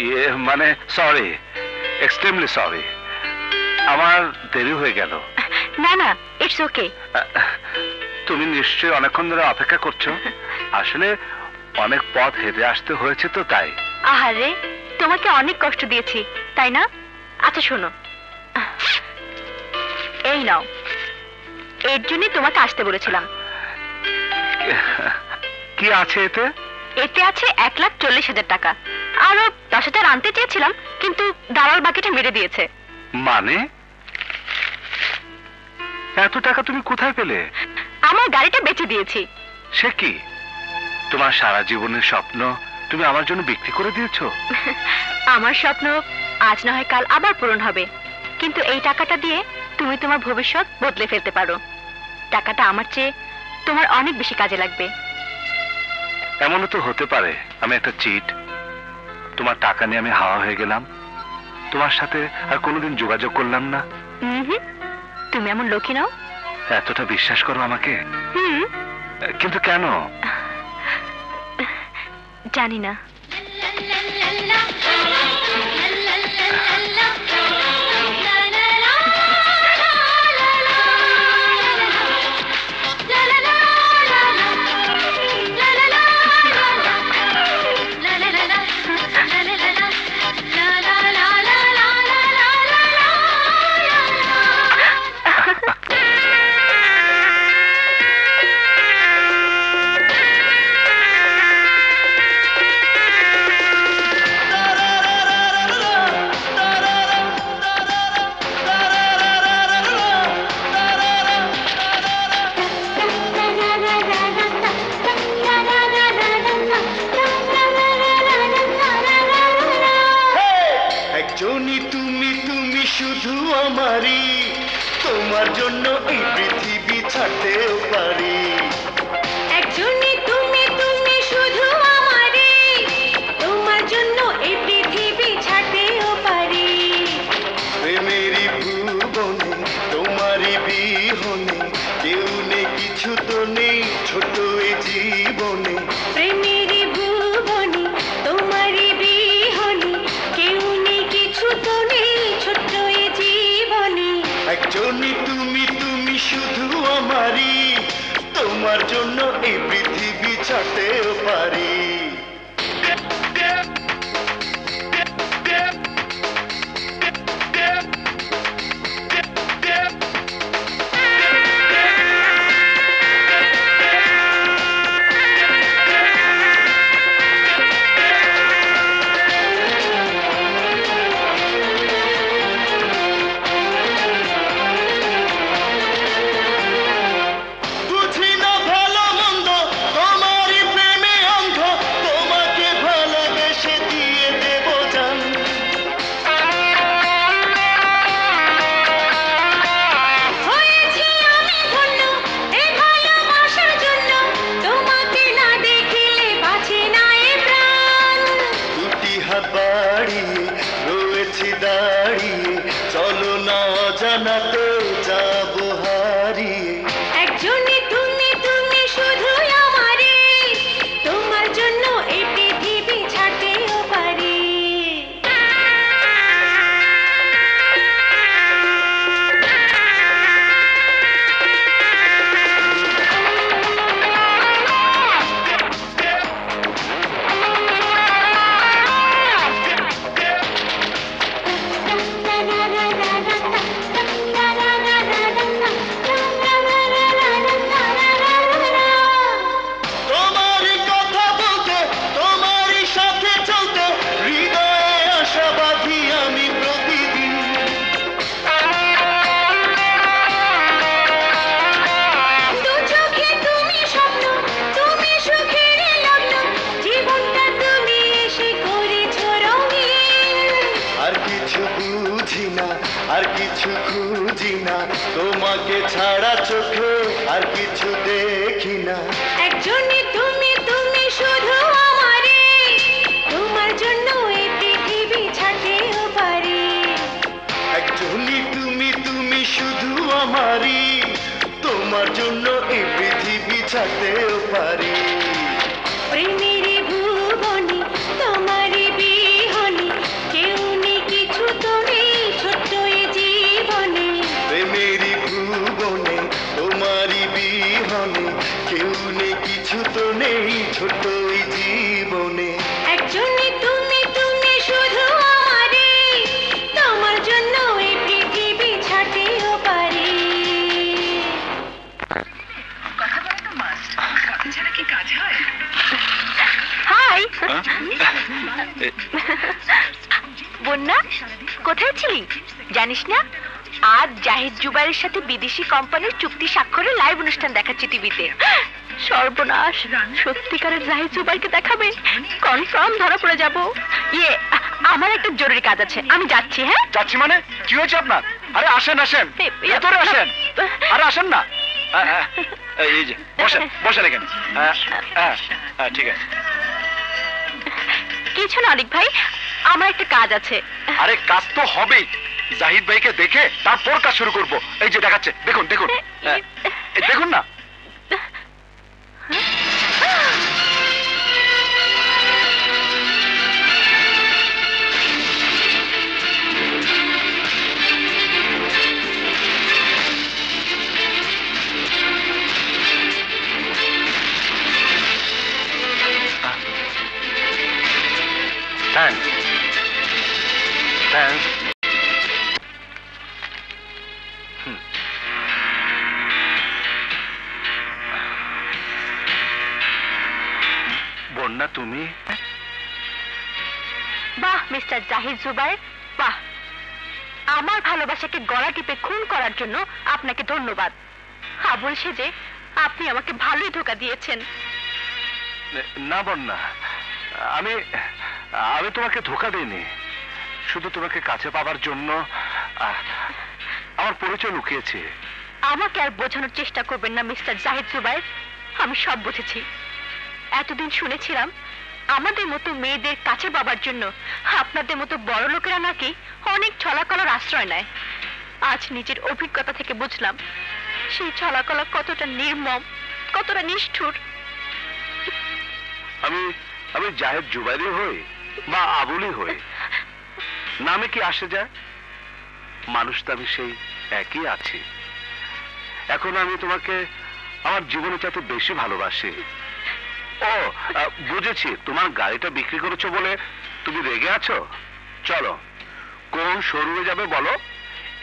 ইয়ে মানে সরি এক্সট্রিমলি সরি আমার দেরি হয়ে গেল। না না ইটস ওকে তুমি নিশ্চয়ই অনেকক্ষণ ধরে অপেক্ষা করছ। আসলে অনেক পথ হেঁটে আসতে হয়েছে তো তাই। আহারে তোমাকে অনেক কষ্ট দিয়েছি তাই না? আচ্ছা শোনো। এই নাও। এর জন্যই তোমাকে আসতে বলেছিলাম। কি আছে এতে? এতে আছে এক লাখ চল্লিশ হাজার টাকা। আরও দশ হাজার আনতে চেয়েছিলাম কিন্তু দালাল বাকিটা মেরে দিয়েছে। মানে? এত টাকা তুমি কোথায় পেলে? আমার গাড়িটা বেচে দিয়েছি। সে কি? তোমার সারা জীবনের স্বপ্ন তুমি আমার জন্য বিক্রি করে দিয়েছ? আমার স্বপ্ন আজ না হয় কাল আবার পূরণ হবে। কিন্তু এই টাকাটা দিয়ে তুমি তোমার ভবিষ্যৎ বদলে ফেলতে পারো। টাকাটা আমার চেয়ে তোমার অনেক বেশি কাজে লাগবে। এমনও তো হতে পারে আমি একটা চিট। তোমার টাকা নিয়ে আমি হাওয়া হয়ে গেলাম। তোমার সাথে আর কোনোদিন যোগাযোগ করলাম না। তুমি এমন লোকই নাও। এতটা বিশ্বাস করো আমাকে? কিন্তু কেন? জানি না। বিদেশি কোম্পানির চুক্তি স্বাক্ষরের লাইভ অনুষ্ঠান দেখাচ্ছে টিভিতে সর্বনাশ সত্যিকারের জাহিদ জুবাইরকে দেখাবে? কনফার্ম ধরা পড়ে যাব। ইয়ে আমার একটা জরুরি কাজ আছে আমি যাচ্ছি হ্যাঁ? যাচ্ছি মানে? কি হয়েছে আপনার? আরে আসেন আসেন। ভেতরে আসেন। আরে আসেন না। হ্যাঁ, হ্যাঁ, এই যে বসেন বসেন এখানে। হ্যাঁ হ্যাঁ ঠিক আছে। কিছু না অলিক ভাই আমার একটা কাজ আছে। আরে কাজ তো হবেই। জাহিদ ভাইকে দেখে তারপর কাজ শুরু করব। এই যে দেখাচ্ছে দেখুন দেখুন। হ্যাঁ, দেখুন না। জাহিদ জুবাইর বাহ! আমার ভালোবাসাকে গলা টিপে খুন করার জন্য আপনাকে ধন্যবাদ। আবুল সেজে আপনি আমাকে ভালোই ধোকা দিয়েছেন। না বন্যা আমি আমি তোমাকে ধোকা দিইনি। শুধু তোমাকে কাছে পাবার জন্য আমার পরিচয় লুকিয়েছি। আমাকে আর বোঝানোর চেষ্টা করবেন না মিস্টার জাহিদ জুবাইর আমি সব বুঝেছি। এতদিন শুনেছিলাম আমাদের মতো মেয়েদের কাছে পাবার জন্য আপনাদের মতো বড় লোকেরা নাকি অনেক ছলাকলার আশ্রয় নেয়। আজ নিজের অভিজ্ঞতা থেকে বুঝলাম সেই ছলাকলা কতটা নির্মম, কতটা নিষ্ঠুর। আমি আমি জাহেদ জুবাইরি হই বা আবুলি হই। নামে কি আসে যায়? মানুষ তো আমি সেই একই আছি। এখন আমি তোমাকে আমার জীবনে চাইতে বেশি ভালোবাসি। ও বুঝেছি। তোমার গাড়িটা বিক্রি করেছ বলে তুমি রেগে আছো? চলো, কোন শোরুমে যাবে বলো?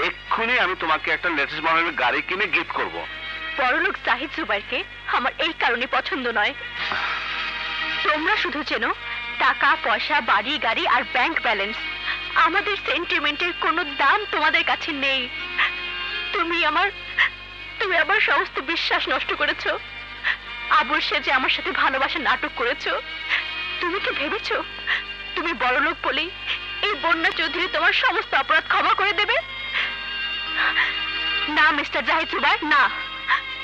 এক্ষুনি আমি তোমাকে একটা লেটেস্ট মডেলের গাড়ি কিনে গিফট করব। বড়লোক জাহিদ জুবাইরকে আমার এই কারণে পছন্দ নয়। তোমরা শুধু চেনো, টাকা, পয়সা, বাড়ি, গাড়ি আর ব্যাংক ব্যালেন্স। আমাদের সেন্টিমেন্টের কোনো দাম তোমাদের কাছে নেই। তুমি আমার তুমি আমার সমস্ত বিশ্বাস নষ্ট করেছ। আবুর সেজে আমার সাথে ভালোবাসা নাটক করেছ তুমি কি ভেবেছো? তুমি বড়লোক বলেই এই বন্যা চৌধুরী তোমার সমস্ত অপরাধ ক্ষমা করে দেবে? না মিস্টার জাহিদ জুবাইর না।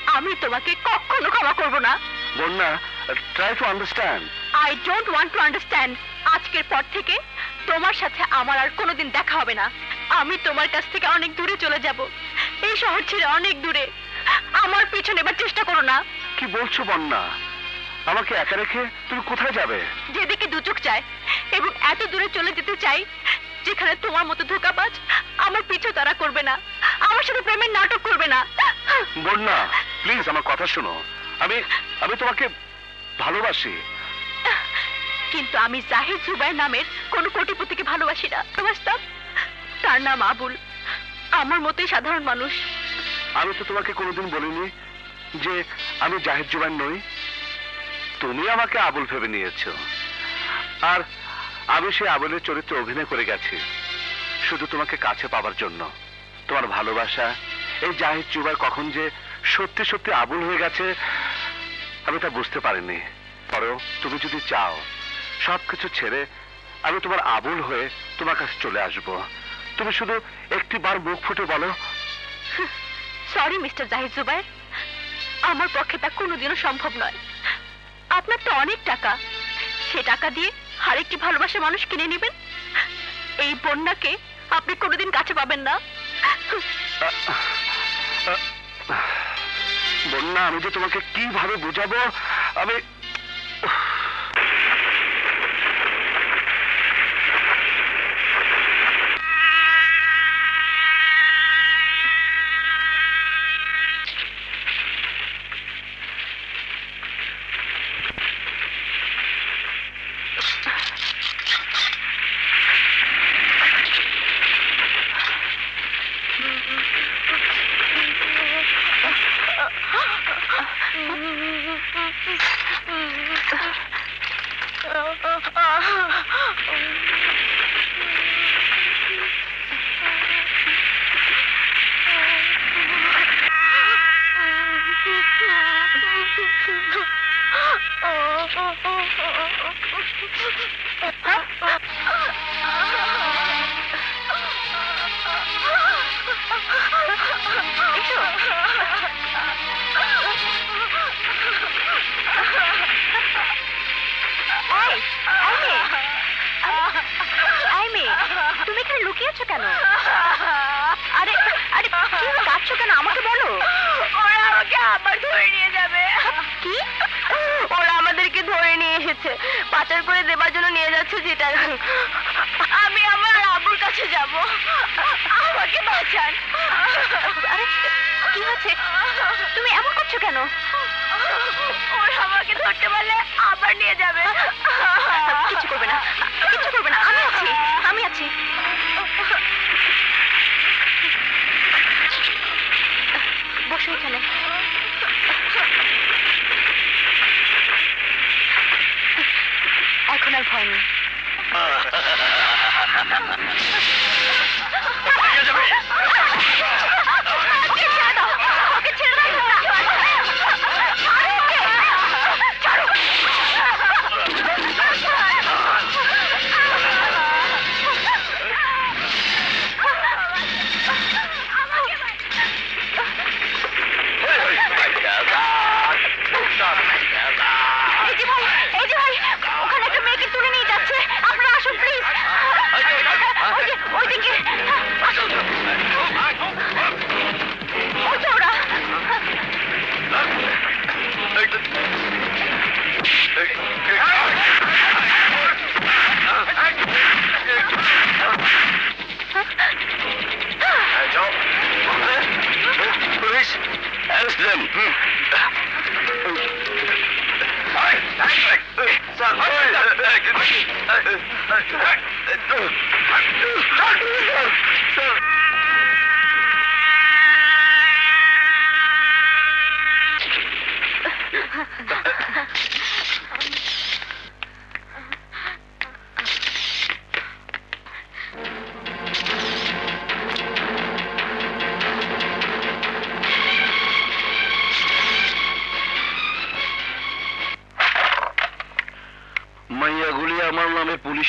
আমি তোমাকে কখনো ক্ষমা করব না। Bonna try to understand I don't want to understand আজকের পর থেকে তোমার সাথে আমার আর কোনোদিন দেখা হবে না। আমি তোমার কাছ থেকে অনেক দূরে চলে যাব। এই শহর ছেড়ে অনেক দূরে। আমার পিছনে এবার চেষ্টা করো না। কি বলছো বন্যা? আমাকে একা রেখে তুমি কোথায় যাবে? যেদিকে দু চোখ চায় এবং এত দূরে চলে যেতে চাই যেখানে তোমার মতো ধোকাবাজ আমার পিছু তারা করবে না আমার সাথে প্রেমের নাটক করবে না। বন্যা প্লিজ আমার কথা শোনো। আমি আমি তোমাকে ভালোবাসি। কিন্তু আমি জাহিদ জুবাই নামের কোন কোটিপতিকে ভালোবাসি না। ভালোবাসতাম তার নাম আবুল। আমার মতোই সাধারণ মানুষ। আমি তো তোমাকে কোনোদিন বলিনি যে আমি জাহিদ জুবান নই, তুমি আমাকে আবুল ভেবে নিয়েছো। আর আমি সেই আবুলের চরিত্রে অভিনয় করে গেছি, শুধু তোমাকে কাছে পাবার জন্য। তোমার ভালোবাসা, এই জাহিদ জুবাই কখন যে সত্যি সত্যি আবুল হয়ে গেছে, আমি তা বুঝতে পারিনি। পরেও তুমি যদি চাও, সবকিছু ছেড়ে আমি তোমার আবুল হয়ে তোমার কাছে চলে আসব। তুমি শুধু একটি বার মুখ ফুটে বলো। Sorry mister Zahid Zubair. আমার পক্ষে তা কোনোদিনও সম্ভব নয়। আপনার তো অনেক টাকা। সে টাকা দিয়ে আরেকটি ভালোবাসা মানুষ কিনে নেবেন? এই বন্যাকে আপনি কোনোদিন কাছে পাবেন না। বন্যা, আমি যে তোমাকে কীভাবে বোঝাবো, আমি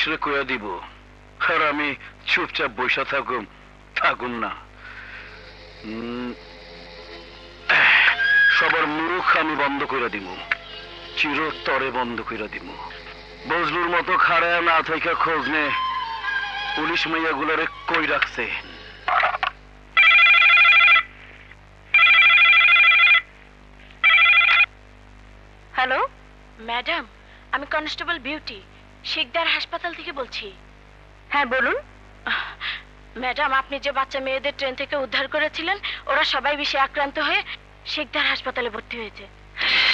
পুলিশরে কয়া দিব, আর আমি চুপচাপ বসে থাকুম থাকুন না। সবার মুখ আমি বন্ধ করে দিব চিরতরে বন্ধ করে দিব বজলুর মতো খাড়ায় না থেকে খোঁজ নে, পুলিশ মাইয়া মাইয়াগুলোরে কই রাখছে? হ্যালো ম্যাডাম আমি কনস্টেবল বিউটি শিকদার হাসপাতাল থেকে বলছি। হ্যাঁ বলুন। ম্যাডাম আপনি যে বাচ্চা মেয়েদের ট্রেন থেকে উদ্ধার করেছিলেন ওরা সবাই বেশি আক্রান্ত হয়ে শিকদার হাসপাতালে ভর্তি হয়েছে।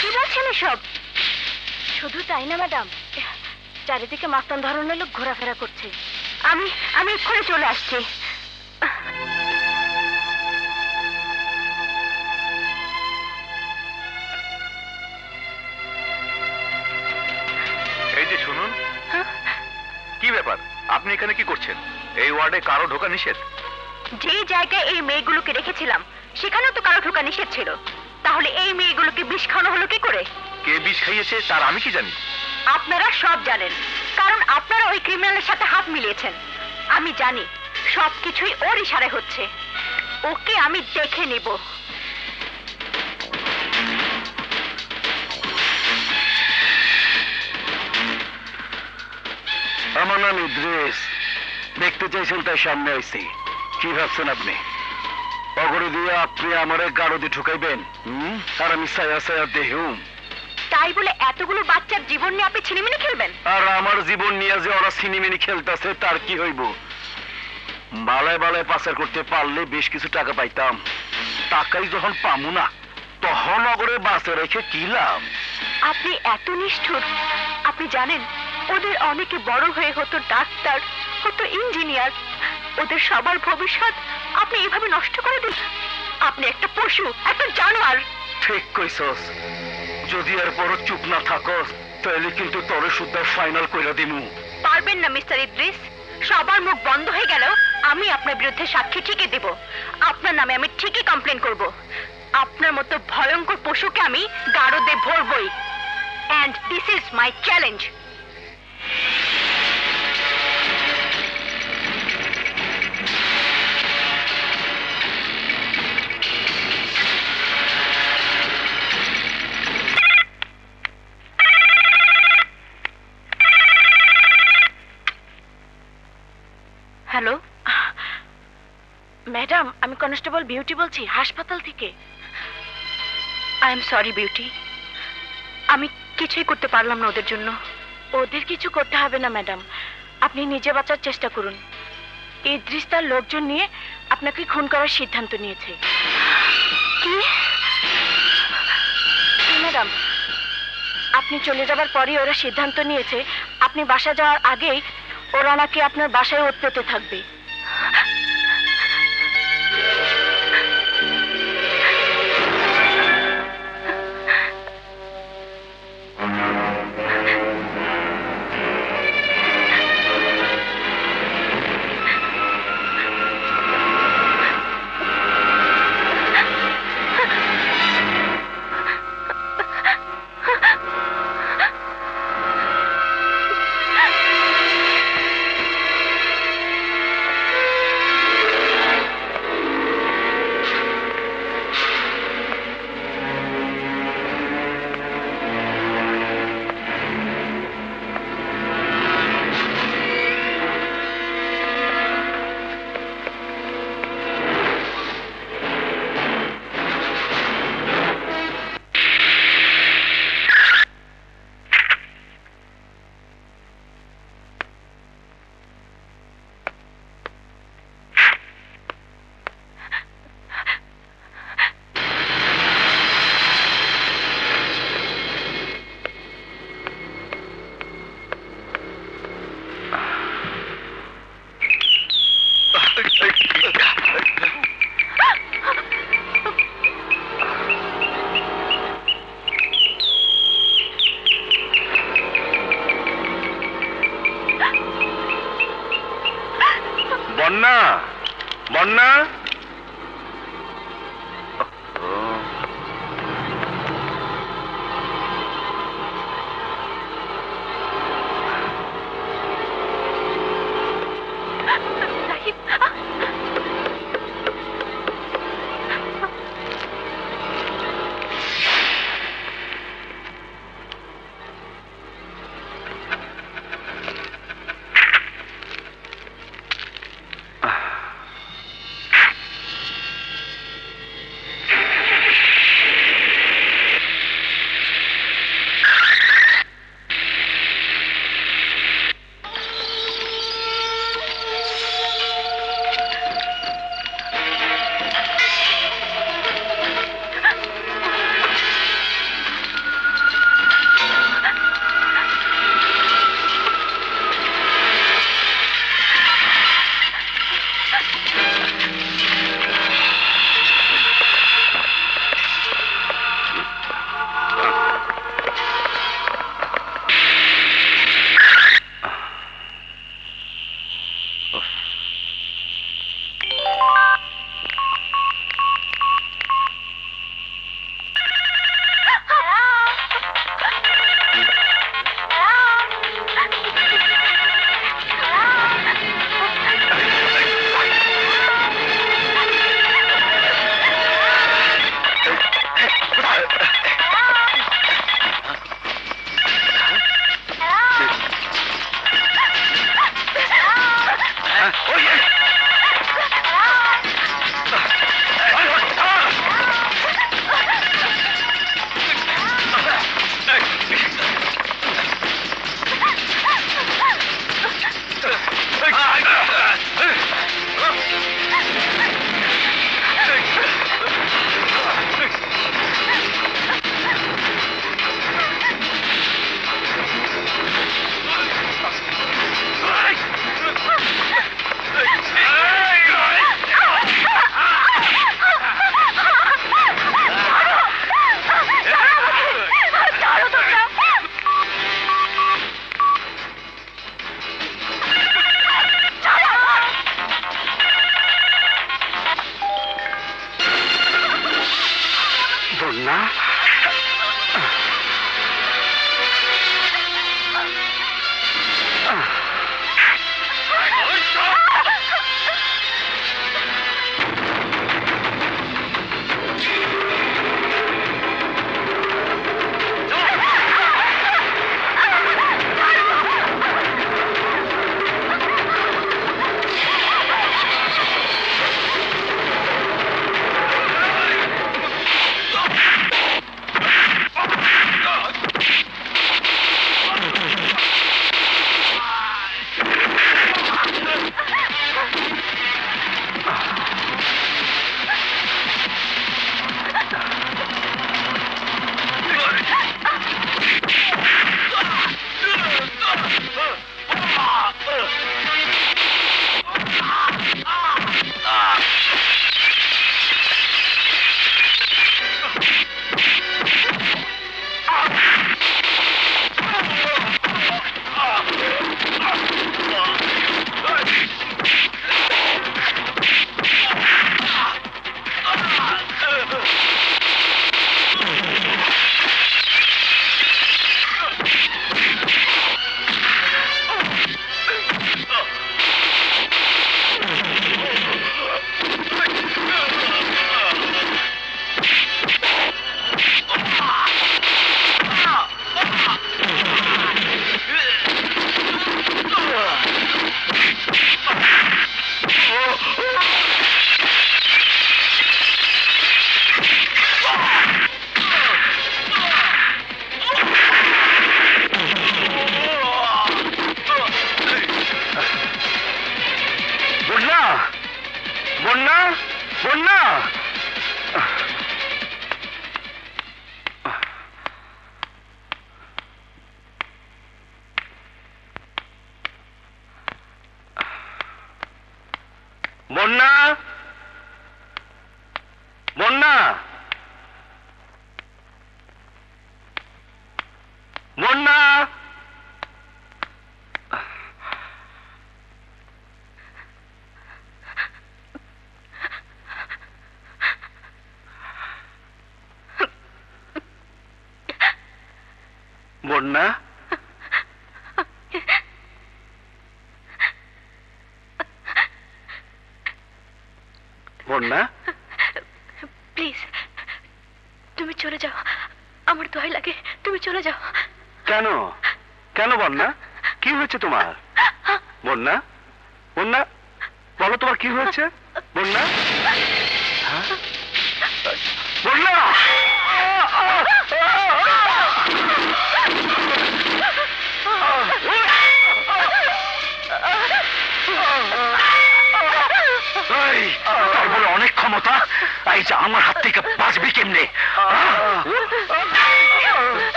কি বলছেন সব শুধু তাই না ম্যাডাম চারিদিকে মাস্তান ধরনের লোক ঘোরাফেরা করছে। আমি আমি এক্ষুনি চলে আসছি। এই ওয়ার্ডে কারও ঢোকা নিষেধ? যে জায়গায় এই মেয়েগুলোকে রেখেছিলাম সেখানেও তো কারও ঢোকা নিষেধ ছিল। তাহলে এই মেয়েগুলোকে বিষ খাওয়ানো হলো কি করে? কে বিষ খাইয়েছে তার আমি কি জানি? আপনারা সব জানেন কারণ আপনারা ওই ক্রিমিনালের সাথে হাত মিলিয়েছেন। আমি জানি সবকিছুই ওর ইশারায় হচ্ছে। ওকে আমি দেখে নেব। আমার নাম ইদ্রিস। দেখতে চাইছেন তাই সামনে আইছি। কি ভাবছেন আপনি? অগরে দিয়ে আপনি আমারে গাড়ো ঠুকাইবেন? আর আমি সায়া সায়া দেহুম। তাই বলে এতগুলো বাচ্চার জীবন নিয়ে আপনি ছিনিমিনি খেলবেন? আর আমার জীবন নিয়ে যে ওরা সিনেমিনি খেলতেছে তার কি হইব? বালায় বালায় পাচার করতে পারলে বেশ কিছু টাকা পাইতাম। টাকাই যখন পামু না তখন অগরে বাসে রেখে কি লাভ? আপনি এত নিষ্ঠুর। আপনি জানেন ওদের অনেকে বড় হয়ে হতো ডাক্তার হতো ইঞ্জিনিয়ার। ওদের সবার ভবিষ্যৎ আপনি এভাবে নষ্ট করে দিন আপনি একটা পশু একটা জানোয়ার। ঠিক কইছস। যদি আর বড় চুপ না থাকস তাহলে কিন্তু তরে শুদ্ধ ফাইনাল কইরা দিমু। পারবেন না মিস্টার ইদ্রিস। সবার মুখ বন্ধ হয়ে গেল আমি আপনার বিরুদ্ধে সাক্ষী ঠিকই দেব। আপনার নামে আমি ঠিকই কমপ্লেন করব। আপনার মতো ভয়ঙ্কর পশুকে আমি গারদে ভরবই। And this is my challenge hello? Madam, আমি কনস্টেবল বিউটি বলছি, হাসপাতাল থেকে। I am sorry Beauty. আমি কিছুই করতে পারলাম না ওদের জন্য। ওদের কিছু করতে হবে না, ম্যাডাম। আপনি নিজে বাঁচার চেষ্টা করুন। ইদ্রিস তার লোকজন নিয়ে আপনাকে খুন করার সিদ্ধান্ত নিয়েছে। ম্যাডাম? আপনি চলে যাবার পরই ওরা সিদ্ধান্ত নিয়েছে, আপনি বাসা যাওয়ার আগেই ওরা নাকি আপনার বাসায় ওত পেতে থাকবে।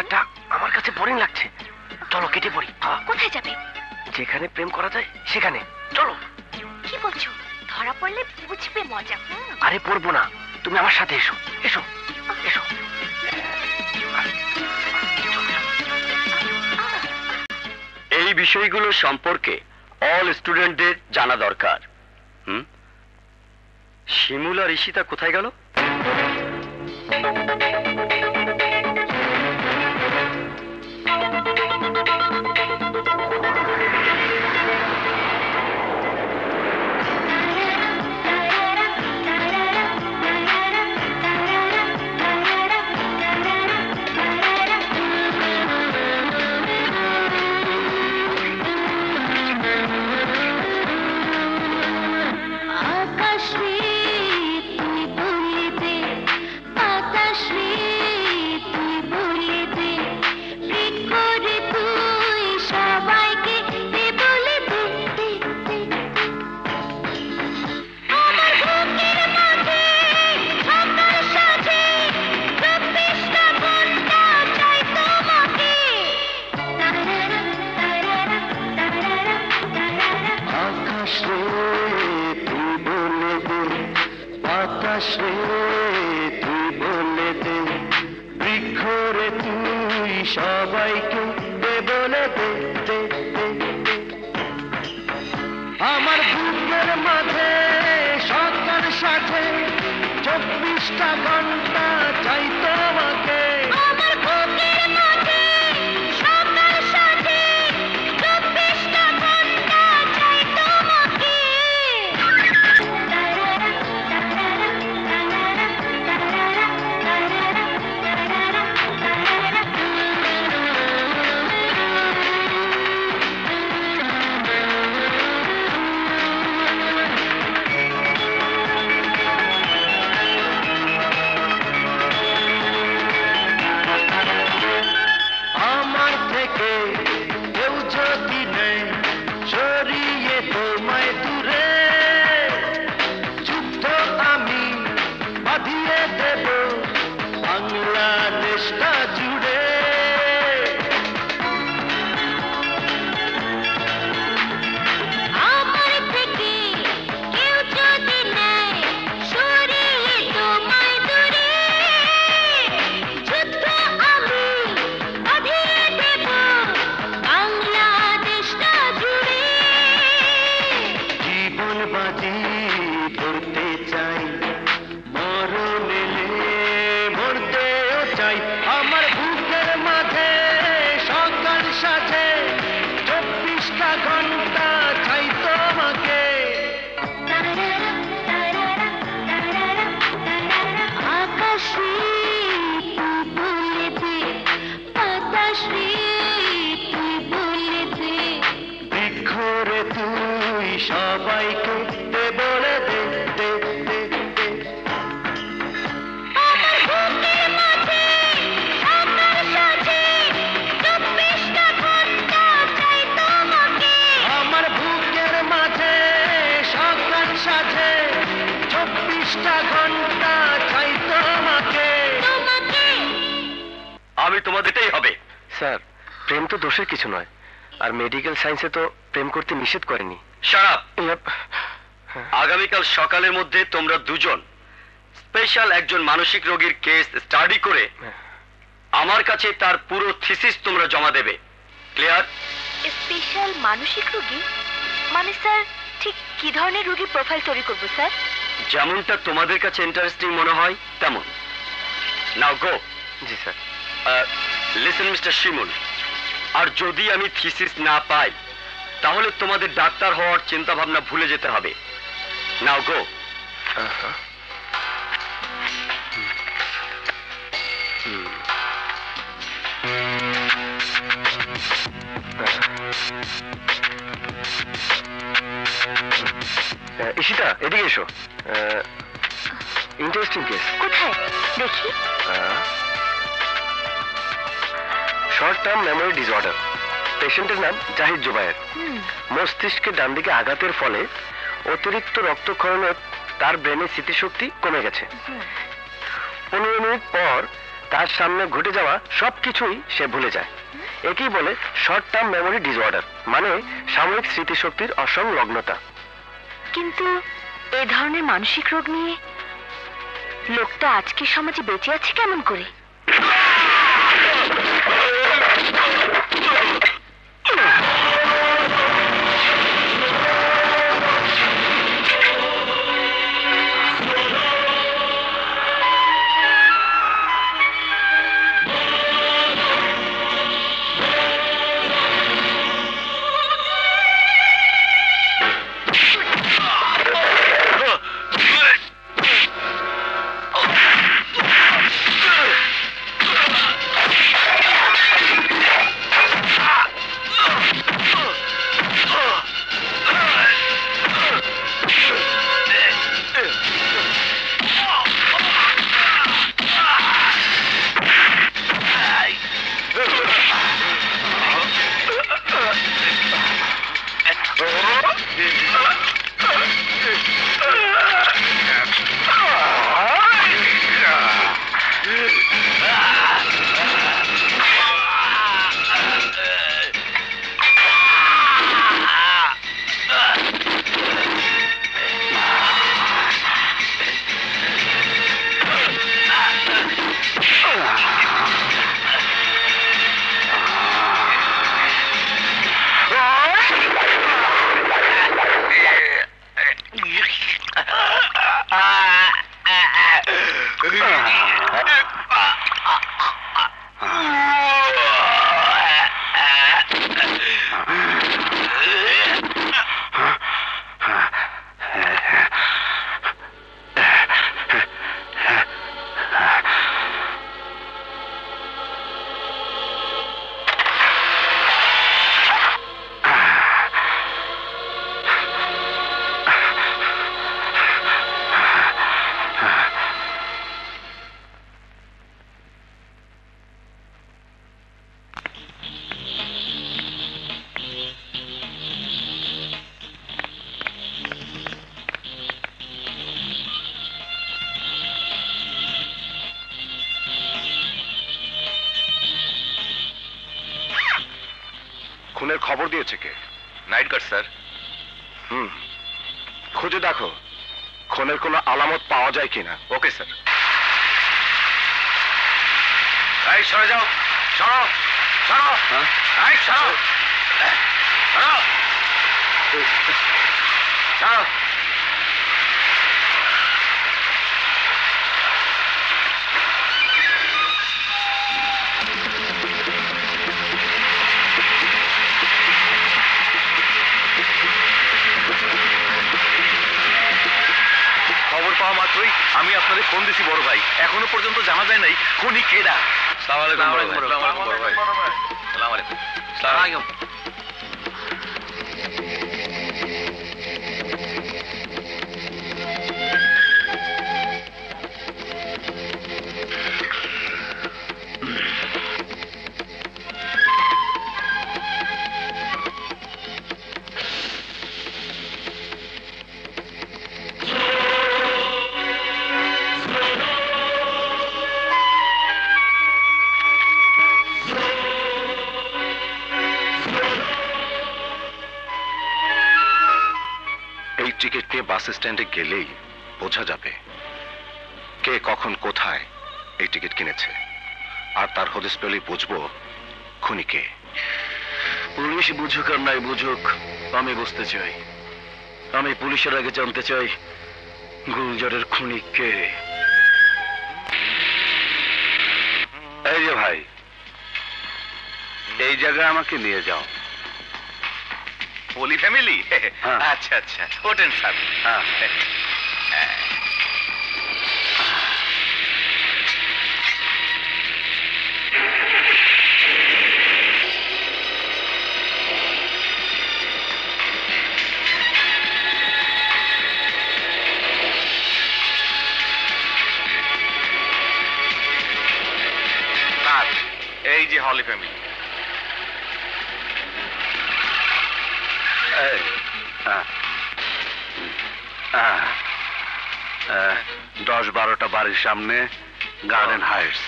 লেকচারটা আমার কাছে বোরিং লাগছে। চলো কেটে পড়ি। কোথায় যাবে? যেখানে প্রেম করা যায় সেখানে। চলো। কি বলছো? ধরা পড়লে বুঝবে মজা। আরে পড়ব না। তুমি আমার সাথে এসো। এসো। এসো। এই বিষয়গুলো সম্পর্কে অল স্টুডেন্টদের জানা দরকার। হুম? শিমুল আর ঈশিতা কোথায় গেল? সায়েন্সে তো প্রেম করতে নিষেধ করেনি। সারাপ আগামীকাল সকালের মধ্যে তোমরা দুজন স্পেশাল একজন মানসিক রোগীর কেস স্টাডি করে আমার কাছে তার পুরো থিসিস তোমরা জমা দেবে। ক্লিয়ার স্পেশাল মানসিক রোগী? মানে স্যার ঠিক কি ধরনের রোগী প্রোফাইল তৈরি করব স্যার যেমনটা তোমাদের কাছে ইন্টারেস্টিং মনে হয় তেমন। নাও গো জি স্যার লিসেন মিস্টার শিমুল আর যদি আমি থিসিস না পাই তাহলে তোমাদের ডাক্তার হওয়ার চিন্তা ভাবনা ভুলে যেতে হবে। নাও গো। ঈশিতা এদিকে এসো। ইন্টারেস্টিং কেস কোথায়? দেখি। শর্ট টার্ম মেমোরি ডিসঅর্ডার পেশেন্টের নাম জাহিদ জুবায়ের। মস্তিষ্কে ডান দিকে আঘাতের ফলে অতিরিক্ত রক্তক্ষরণে তার ব্রেনের স্মৃতিশক্তি কমে গেছে। পনেরো মিনিট পর তার সামনে ঘটে যাওয়া সবকিছুই সে ভুলে যায়। একেই বলে শর্ট টার্ম মেমোরি ডিসঅর্ডার মানে সাময়িক স্মৃতিশক্তির অসংলগ্নতা। কিন্তু এ ধরনের মানসিক রোগ নিয়ে লোকটা আজকের সমাজে বেঁচে আছে কেমন করে? Ah! বাস স্ট্যান্ডে গেলেই বোঝা যাবে কে কখন কোথায় এই টিকিট কিনেছে। আর তার হদিস পেলেই বুঝব খুনি কে। পুলিশ বুঝুক আর নাই বুঝুক, আমি বুঝতে চাই। আমি পুলিশের আগে জানতে চাই গুলজারের খুনি কে। এই যে ভাই, এই জায়গায় আমাকে নিয়ে যাও। Holy family? হ্যাঁ। আচ্ছা আচ্ছা ওঠেন স্যার এই যে হলি ফ্যামিলি এই, হ্যাঁ। হ্যাঁ। হ্যাঁ, দশ বারোটা বাড়ির সামনে গার্ডেন হাইটস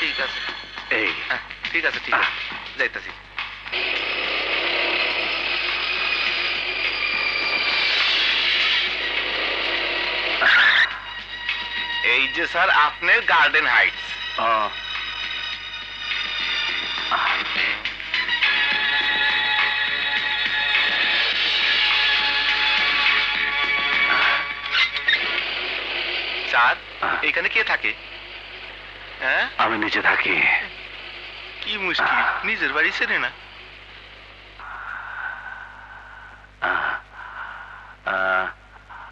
ঠিক আছে। এই। হ্যাঁ, ঠিক আছে ঠিক আছে। যাইতাছি। এই যে স্যার আপনার গার্ডেন হাইটস এখানে কে থাকে? হ্যাঁ? আমি নিচে থাকি। কি মুশকিল নিজের বাড়ি চেনে না।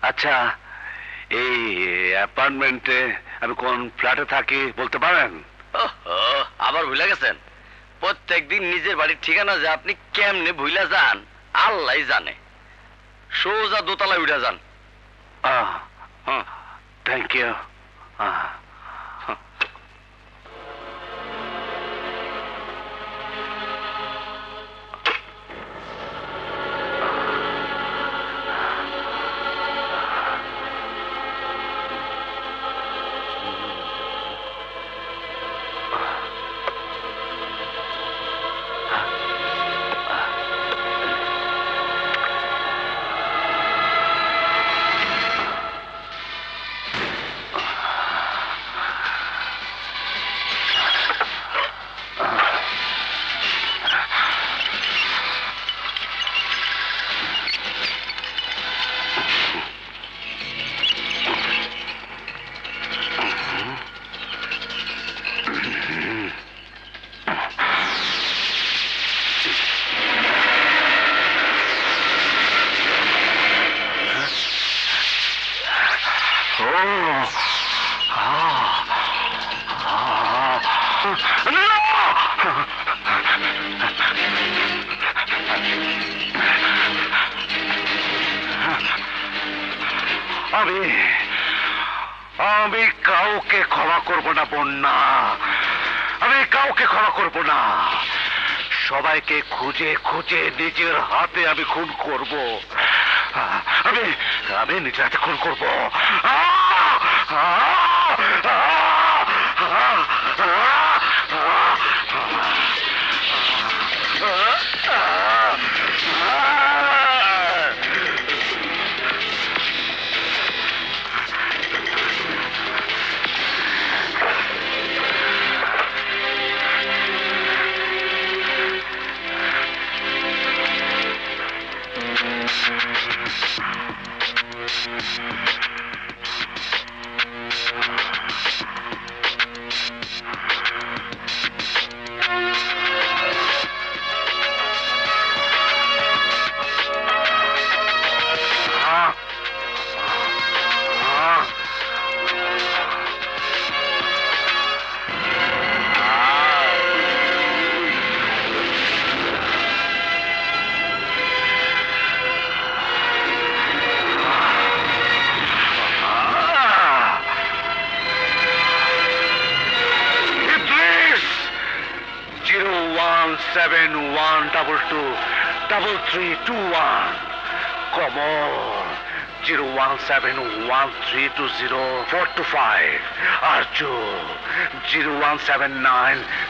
আচ্ছা এই অ্যাপার্টমেন্টে আমি কোন ফ্ল্যাটে থাকি বলতে পারেন? আবার ভুলে গেছেন? প্রত্যেকদিন নিজের বাড়ির ঠিকানা যে আপনি কেমনে ভুলে যান আল্লাহ জানে। সোজা দোতলায় উঠে যান। থ্যাংক ইউ আমি নিজের হাতে আমি খুন করব। Two, double three, two one. double three two one. Come on. 01713204225 Arju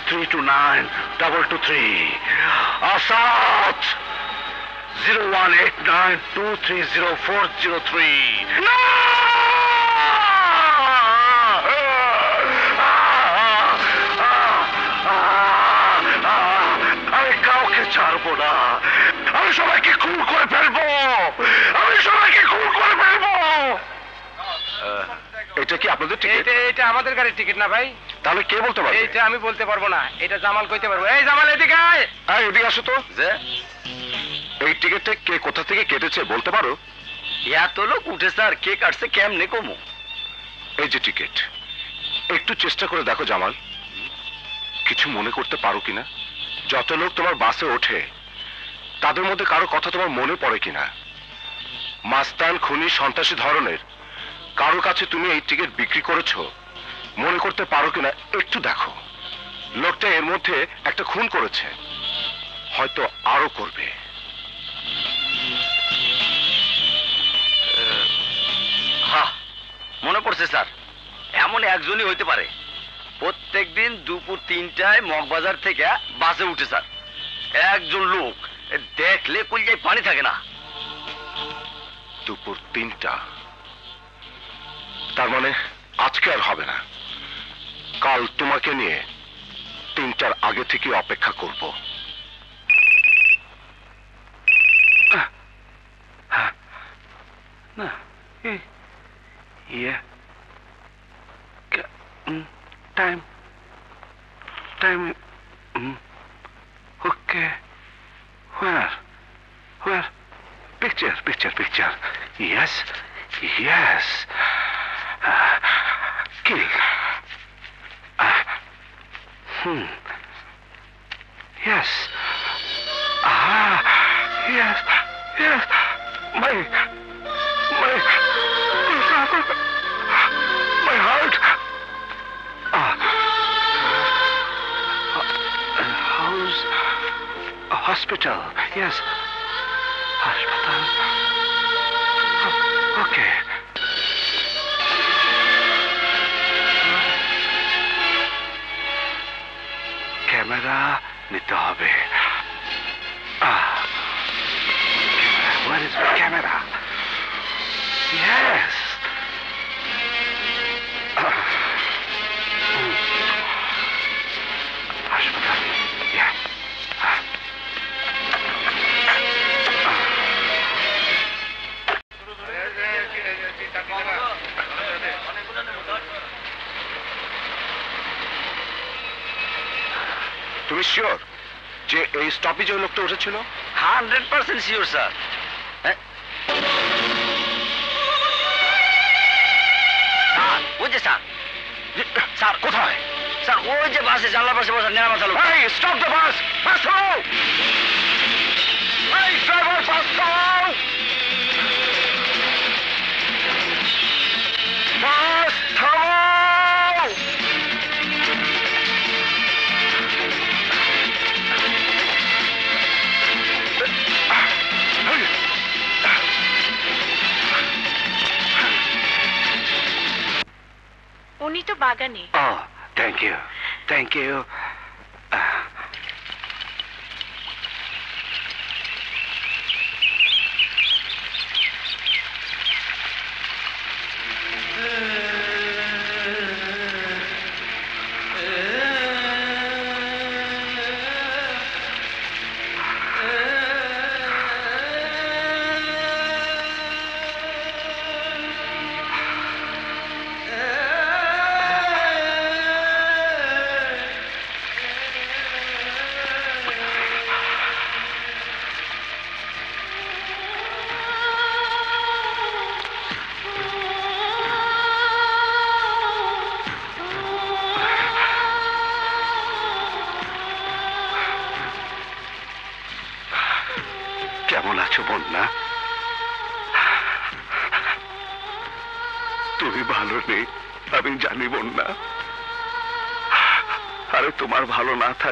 three two nine double two three. Asad. Zero one eight nine two three zero four zero three. No! ছাড়বো না। আমি সবাইকে খুন করে ফেলব। আমি সবাইকে খুন করে ফেলব। এটা কি আপনাদের টিকিট এটা এটা আমাদের গাড়ির টিকিট না ভাই। তাহলে কে বলতে পারবে? এইটা আমি বলতে পারব না। এটা জামাল কইতে পারব। এই জামাল এদিকে আয়। হ্যাঁ এদিকে আসো তো। যে? এই টিকিটটা কে কোথা থেকে কেটেছে বলতে পারো? এত লোক উঠে স্যার কে কাটছে কেমনে কমু? এই যে টিকিট একটু চেষ্টা করে দেখো জামাল। কিছু মনে করতে পারো কিনা? যত লোক তোমার বাসে ওঠে, তাদের মধ্যে কারও কথা তোমার মনে পড়ে কিনা? মাস্তান, খুনি, সন্ত্রাসী ধরনের কারও কাছে তুমি এই টিকিট বিক্রি করেছ? মনে করতে পারো কিনা? একটু দেখো। লোকটা এর মধ্যে একটা খুন করেছে। হয়তো আরও করবে। হ্যাঁ মনে পড়ছে, স্যার। এমন একজনই হইতে পারে। প্রত্যেকদিন দুপুর তিনটায় মগবাজার থেকে বাসে উঠে স্যার। একজন লোক দেখলে কলজায় পানি থাকে না। দুপুর তিনটা। তার মানে আজকে আর হবে না। কাল তোমাকে নিয়ে তিনটার আগে থেকে অপেক্ষা করব। Yeah. Mm, time. Time. Mm. Okay. Where? Where? Picture, picture, picture. Yes. Yes. Uh, kill. Uh, hmm. Yes. Ah. Yes. Yes. My. My. My heart. A hospital. Yes. Hospital. Oh, okay. Camera নিতে হবে Ah. Camera. Where is my camera? Yes. তুমি sure যে এই স্টপেজে ওই লোকটা উঠেছিল? Hundred percent sure sir ওই যে স্যার। স্যার কোথায়? স্যার ওই যে বাসে জানলা পাশে বসা নেড়া মাথা লোক। Hey, bus the bus! Bus থামাও! Oh, thank you. Thank you.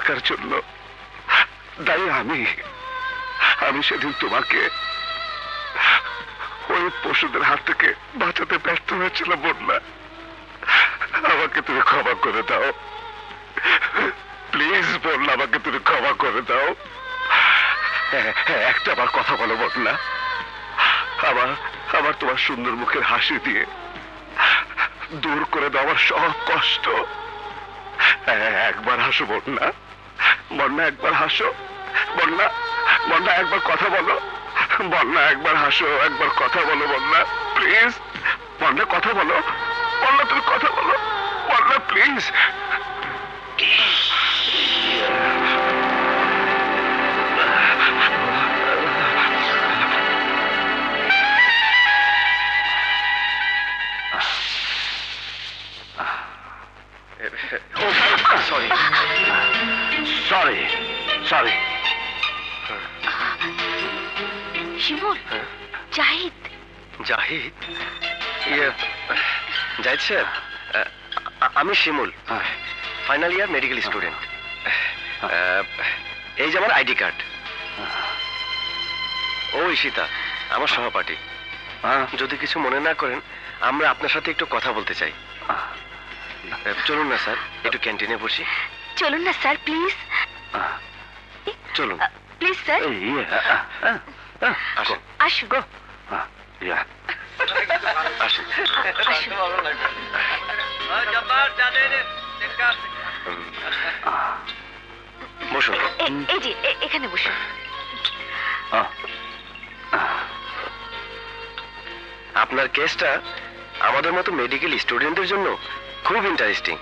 থাকার জন্য। দায়ী আমি আমি সেদিন তোমাকে ওই পশুদের হাত থেকে বাঁচাতে ব্যর্থ হয়েছিলাম, বন্যা। আমাকে তুমি ক্ষমা করে দাও। প্লিজ, বন্যা, আমাকে তুমি ক্ষমা করে দাও। একটা আবার কথা বলো, বন্যা। আবার আবার তোমার সুন্দর মুখের হাসি দিয়ে দূর করে দেওয়ার সব কষ্ট। একবার হাসো, বন্যা। বন্যা একবার হাসো। বন্যা বন্যা একবার কথা বলো। বন্যা একবার হাসো, একবার কথা বলো বন্যা প্লিজ বন্যা কথা বলো, বন্যা তুমি কথা বলো। বন্যা প্লিজ স্যার আমি Shimul final year medical student এই যে আমার আইডি কার্ড ও ঈশিতা আমার সহপাঠী। যদি কিছু মনে না করেন আমরা আপনার সাথে একটু কথা বলতে চাই। আহ, চলুন না স্যার একটু ক্যান্টিনে বসি। চলুন না স্যার প্লিজ। চলুন। Please sir. আসেন আসুন। গো। আসেন এই যে এখানে বসুন আপনার কেসটা আমাদের মতো মেডিকেল স্টুডেন্টদের জন্য খুব ইন্টারেস্টিং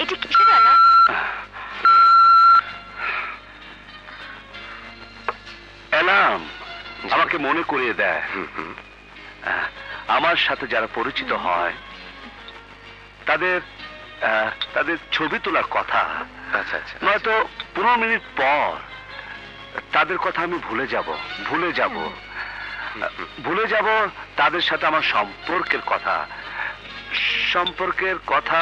এটা কিসের আলাপ এলাম। আমাকে মনে করিয়ে দেয়। আমার সাথে যারা পরিচিত হয় তাদের তাদের ছবি তোলার কথা। আচ্ছা আচ্ছা নয়তো পনেরো মিনিট পর তাদের কথা আমি ভুলে যাব ভুলে যাব। ভুলে যাব তাদের সাথে আমার সম্পর্কের কথা। সম্পর্কের কথা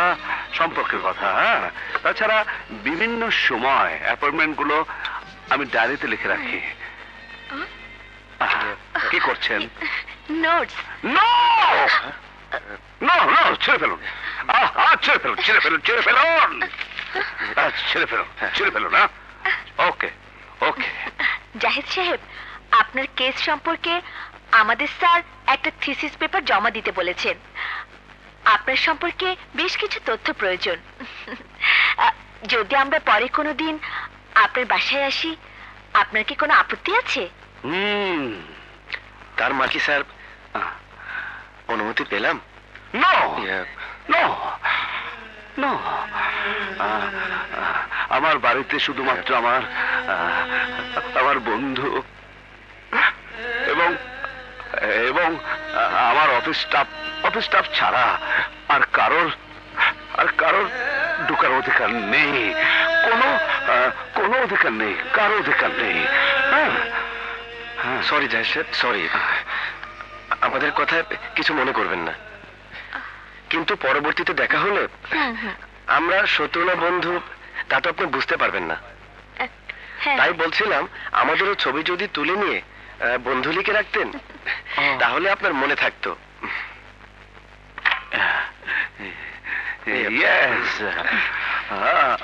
সম্পর্কের কথা হ্যাঁ? তাছাড়া বিভিন্ন সময় অ্যাপয়েন্টমেন্টগুলো আমি ডায়েরিতে লিখে রাখি। কি করছেন? নোটস নো নো নো ছেড়ে ফেলুন। ছেড়ে ফেলুন ছেড়ে ফেলুন ছেড়ে ফেলুন। ছেড়ে ফেলুন ছেড়ে ফেলুন হ্যাঁ ওকে ওকে জাহিদ সাহেব আপনার কেস সম্পর্কে আমাদের স্যার একটা থিসিস পেপার জমা দিতে বলেছেন। আপনার সম্পর্কে বেশ কিছু তথ্য প্রয়োজন। যদি আমরা পরে কোনো দিন আপনার বাসায় আসি আপনার কি কোনো আপত্তি আছে? হুম তার মা কি স্যার অনুমতি পেলাম। নো! ইয়ে, নো! নো! আমার বাড়িতে শুধুমাত্র আমার আমার বন্ধু এবং এবং আমার অফিস স্টাফ অফিস স্টাফ ছাড়া আর কারোর আর কারোর ঢুকার অধিকার নেই। কোনো কোনো অধিকার নেই কারও অধিকার নেই। হ্যাঁ? সরি জাহিদ সরি আমাদের কথায় কিছু মনে করবেন না। কিন্তু পরবর্তীতে দেখা হলে হুম, হুম। আমরা শত্রু না বন্ধু তা তো আপনি বুঝতে পারবেন না। হ্যাঁ। তাই বলছিলাম আমাদেরও ছবি যদি তুলে নিয়ে বন্ধু লিখে রাখতেন তাহলে আপনার মনে থাকতো। Yes. Ah.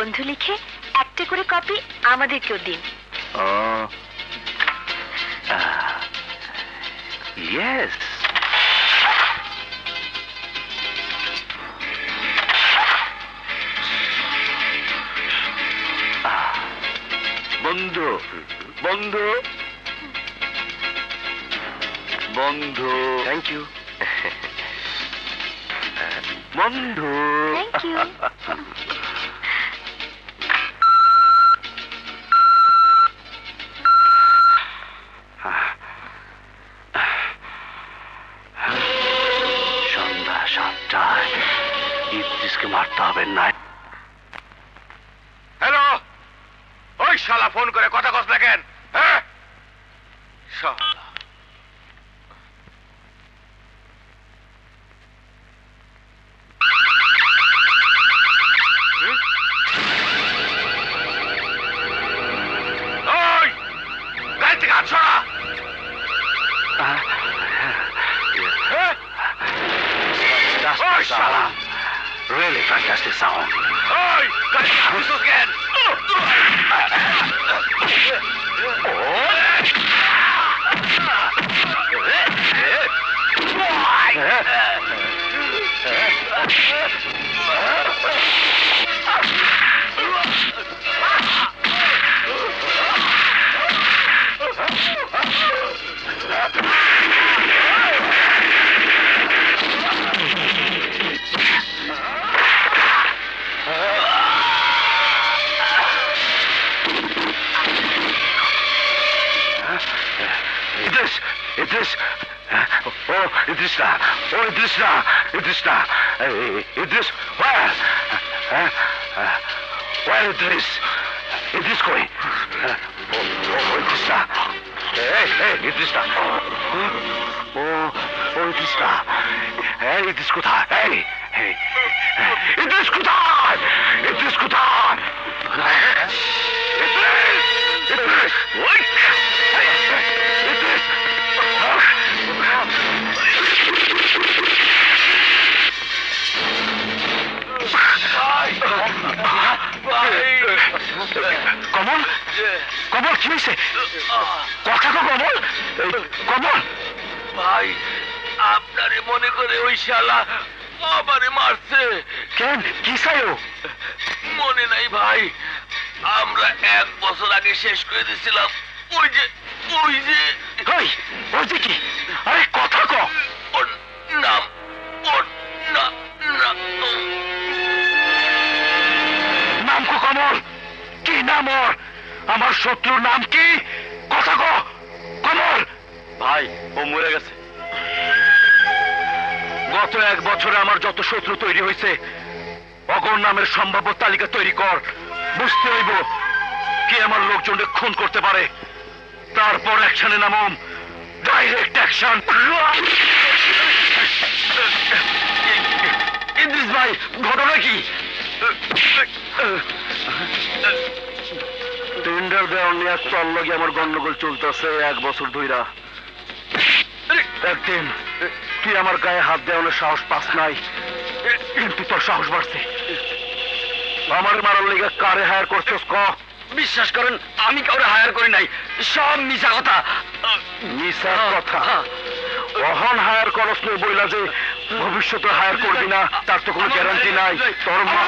বন্ধু লিখে একটা করে কপি আমাদেরকেও দিন. Yes. বন্ধু বন্ধু বন্ধু থ্যাংক ইউ বন্ধু Thank you. ফোন করে It just শত্রুর নাম কি? কথা ক কমল। ভাই ও মরে গেছে। গত এক বছরে আমার যত শত্রু তৈরি হয়েছে অগর নামের সম্ভাব্য তালিকা তৈরি কর। বুঝতে হইব কে আমার লোকজনকে খুন করতে পারে। তারপর অ্যাকশনে নামম। Direct action. ইদ্রিস ভাই ঘটনা কি? টেন্ডার দেওয়ার নিয়ে চল লগে আমার গন্ডগোল চলতেছে এক বছর ধইরা। একদিন তুই আমার গায়ে হাত দেওয়ানোর সাহস পাস নাই কিন্তু তোর সাহস বাড়ছে। আমার মারার লেগে কারে হায়ার করছিস ক? বিশ্বাস করেন আমি কাউরে হায়ার করি নাই। সব মিশা কথা। মিশা কথা? অহন হায়ার করস নই বইলা যে ভবিষ্যতে হায়ার করবি না তার তো কোনো গ্যারান্টি নাই। তোর মা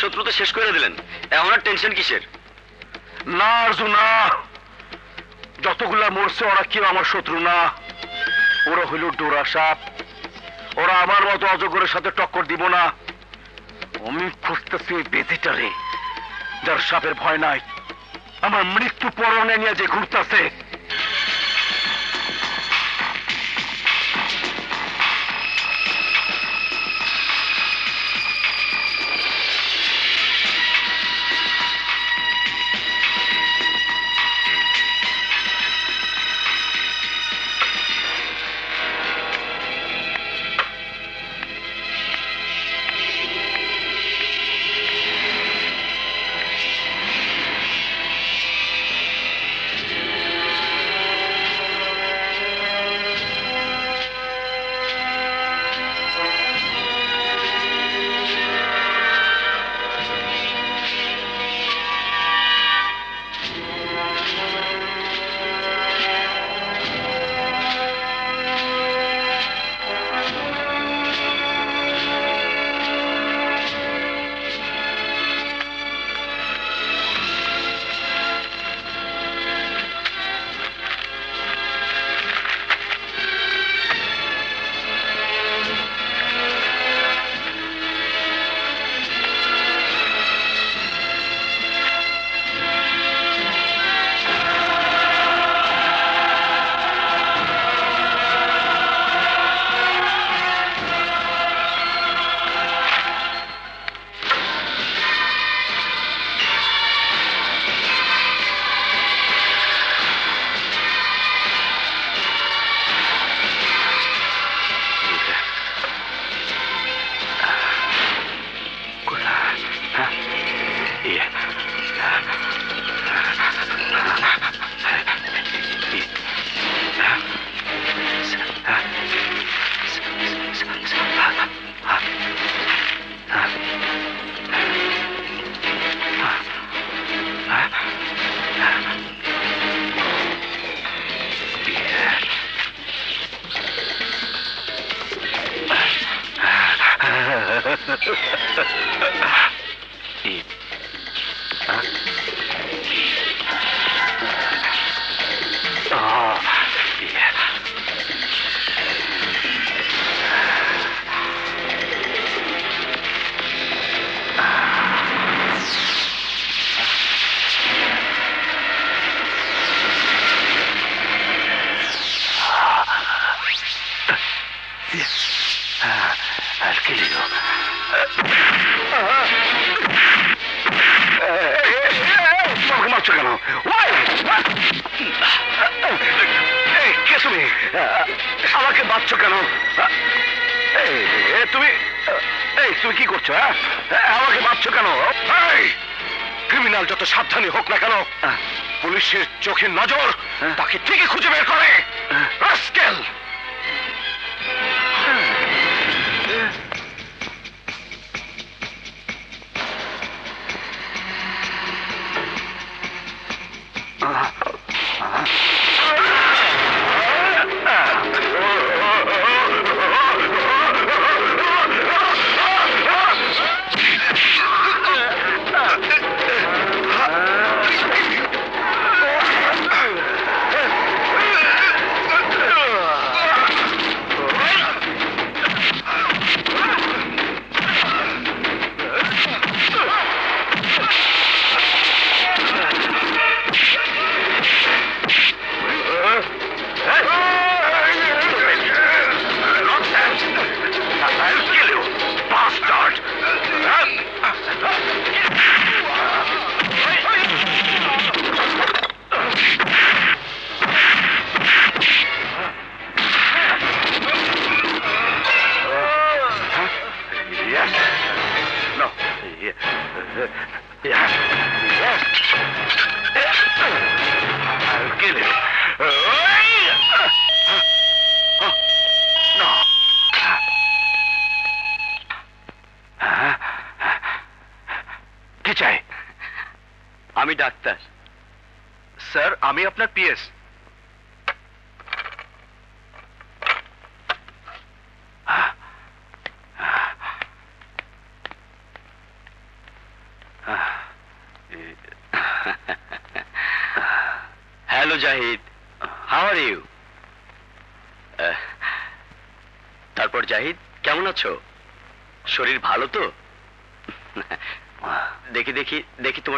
শত্রু তো শেষ করে দিলেন। এখন আর টেনশন কিসের? না অর্জুনা যতগুলা মরছে, ওরা কেউ আমার শত্রু না। ওরা হইল ডোরা সাপ। ওরা আমার মতো অজগরের সাথে টক্কর দিব না। আমি খুঁজতেছি ওই বেজিটারে যার সাপের ভয় নাই। আমার মৃত্যু পরনে নিয়ে যে ঘুরতেছে পুলিশের চোখের নজর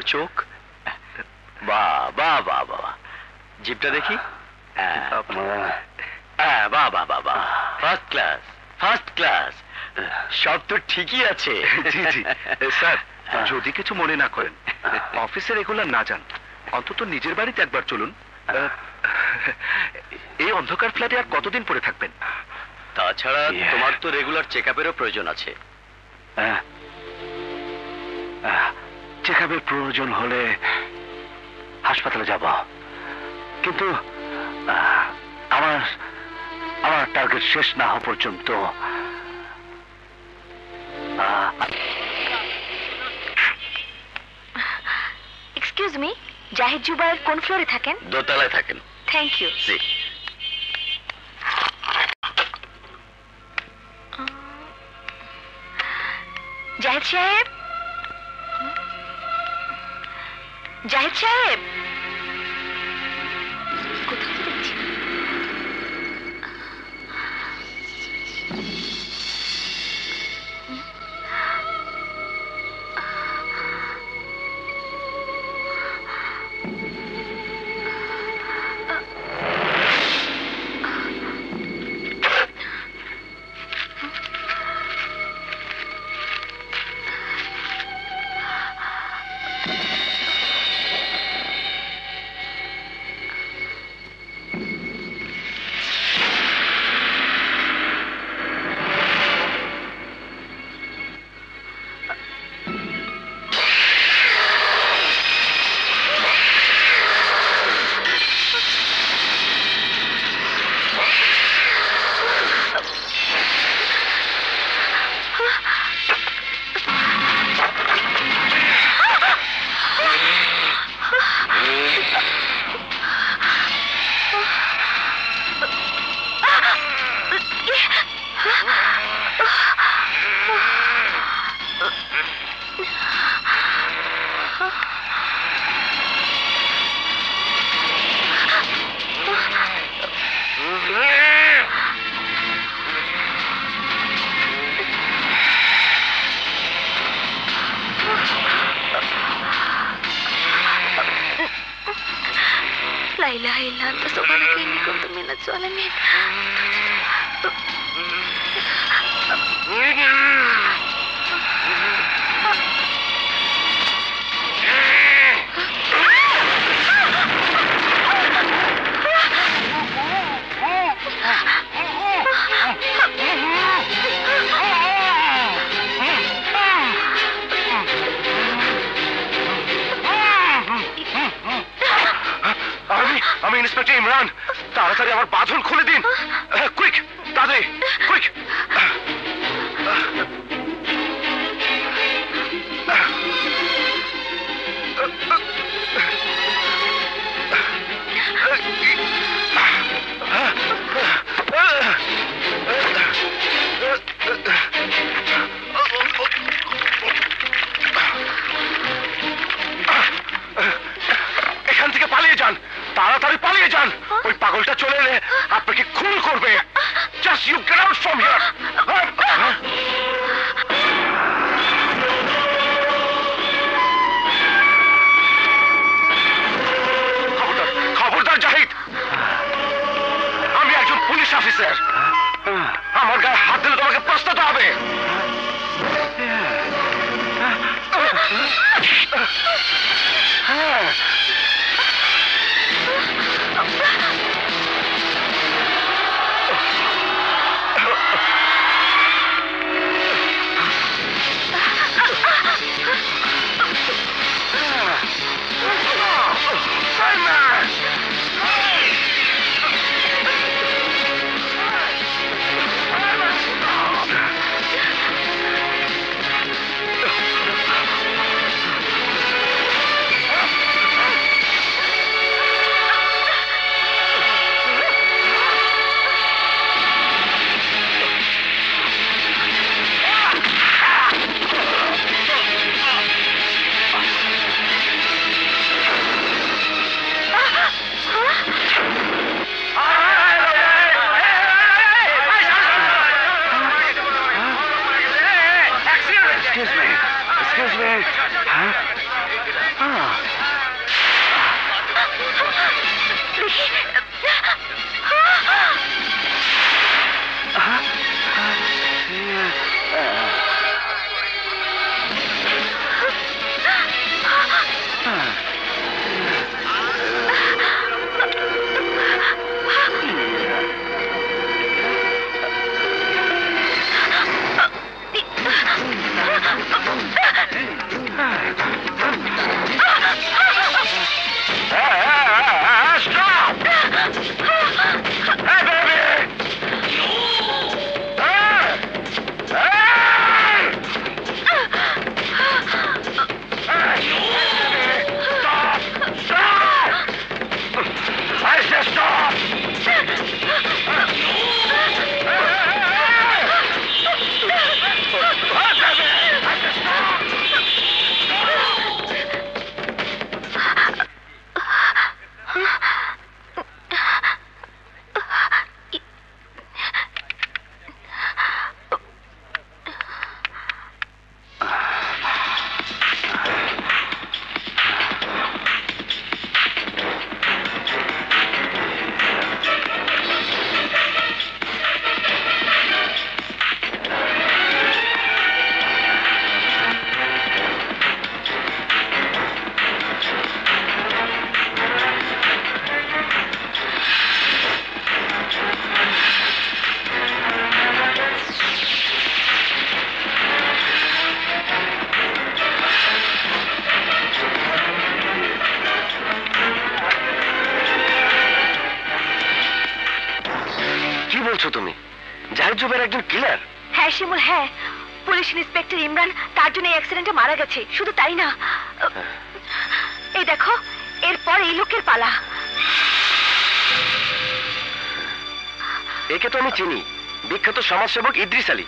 তোমার চোখ? বাহ বাহ বাহ বাহ জিপটা দেখি? বাহ বাহ বাহ বাহ। ফার্স্ট ক্লাস ফার্স্ট ক্লাস সব তো ঠিকই আছে। জি জি। স্যার যদি কিছু মনে না করেন অফিসে রেগুলার না যান। অন্তত নিজের বাড়িতে একবার চলুন। এই অন্ধকার ফ্ল্যাটে আর কতদিন পরে থাকবেন? তাছাড়া তোমার তো রেগুলার চেক আপেরও প্রয়োজন আছে। চেক আপের প্রয়োজন হলে হাসপাতালে যাব। কিন্তু আমার আমার টার্গেট শেষ না হওয়া পর্যন্ত এক্সকিউজ মি জাহিদ জুবাইর কোন ফ্লোরে থাকেন? দোতলায় থাকেন। থ্যাংক ইউ জি। জাহিদ সাহেব? জাহিদ সাহেব সমাজসেবক ইদ্রিস আলী।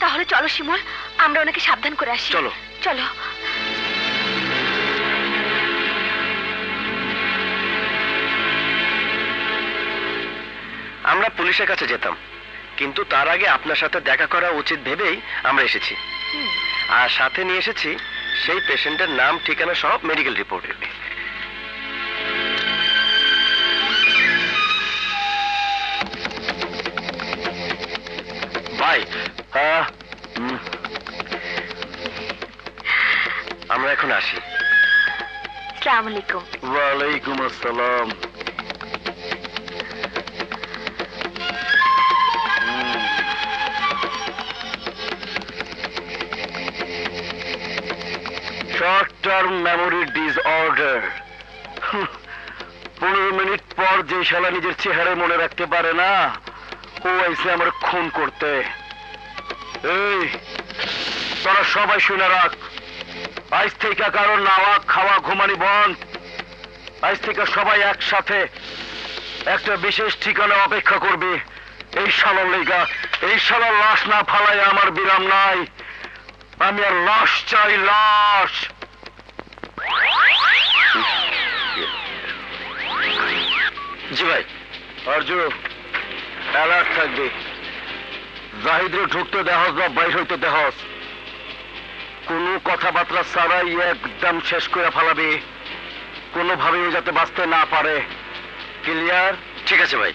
তাহলে চলো শিমুল আমরা ওনাকে সাবধান করে আসি। চলো। চলো। আমরা পুলিশের কাছে যেতাম কিন্তু তার আগে আপনার সাথে দেখা করা উচিত ভেবেই আমরা এসেছি। আর সাথে নিয়ে এসেছি সেই পেশেন্টের নাম ঠিকানা সব মেডিকেল রিপোর্ট আমরা এখন আসি। আসসালামু আলাইকুম ওয়ালাইকুম আসসালাম। শর্ট টার্ম মেমোরি ডিসঅর্ডার পনেরো মিনিট পর যে শালা নিজের চেহারায় মনে রাখতে পারে না ও এসে আমার খুন করতে। এই তোরা সবাই শুনে রাখ। আজ থেকে কারও নাওয়া খাওয়া ঘুমানি বন্ধ। আজ থেকে সবাই একসাথে একটা বিশেষ ঠিকানা অপেক্ষা করবে। এই শালার লেগা এই শালার লাশ না ফালাই আমার বিরাম নাই। আমি আর লাশ চাই লাশ। জি ভাই। অর্জু অ্যালার্ট থাকবে। জাহিদরে ঢুকতে দেহস বা বাইর হইতে দেহস কোনো কথাবার্তা ছাড়াই একদম শেষ করে ফেলাবে। কোনোভাবেই যাতে বাঁচতে না পারে। ক্লিয়ার ঠিক আছে ভাই।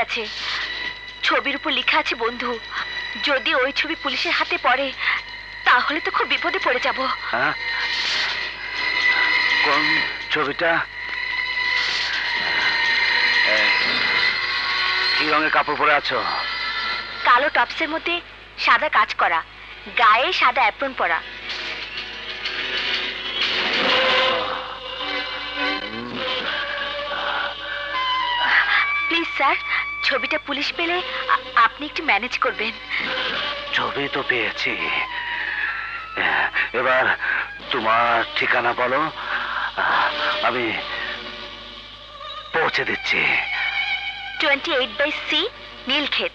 গেছে। ছবির উপর লেখা আছে বন্ধু যদি ওই ছবি পুলিশের হাতে পড়ে তাহলে তো খুব বিপদে পড়ে যাব। হ্যাঁ? কোন ছবিটা? কি রঙের কাপড় পরে আছো? কালো টপসের মধ্যে সাদা কাজ করা গায়ে সাদা অ্যাপ্রন পরা। প্লিজ স্যার ছবিটা পুলিশ পেলে আপনি একটু ম্যানেজ করবেন। ছবি তো পেয়েছি। এবার তোমার ঠিকানা বলো। আমি পৌঁছে দিচ্ছি। Twenty eight by C Nilkhet.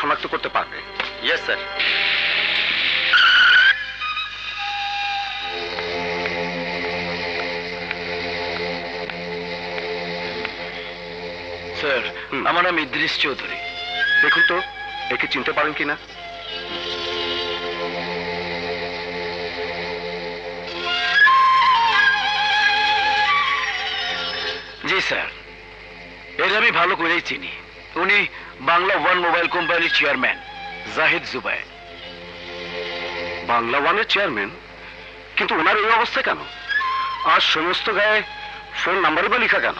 শনাক্ত করতে পারবে। ইয়েস স্যার স্যার আমার নাম ইদ্রিস চৌধুরী। দেখুন তো একে চিনতে পারেন কিনা? জি স্যার। এটা আমি ভালো করেই চিনি। উনি বাংলা ওয়ান মোবাইল কোম্পানির চেয়ারম্যান জাহিদ জুবাই। বাংলা ওয়ানের চেয়ারম্যান? কিন্তু ওনার এই অবস্থা কেন? আর সমস্ত গায়ে ফোন নাম্বারই বা লেখা কেন?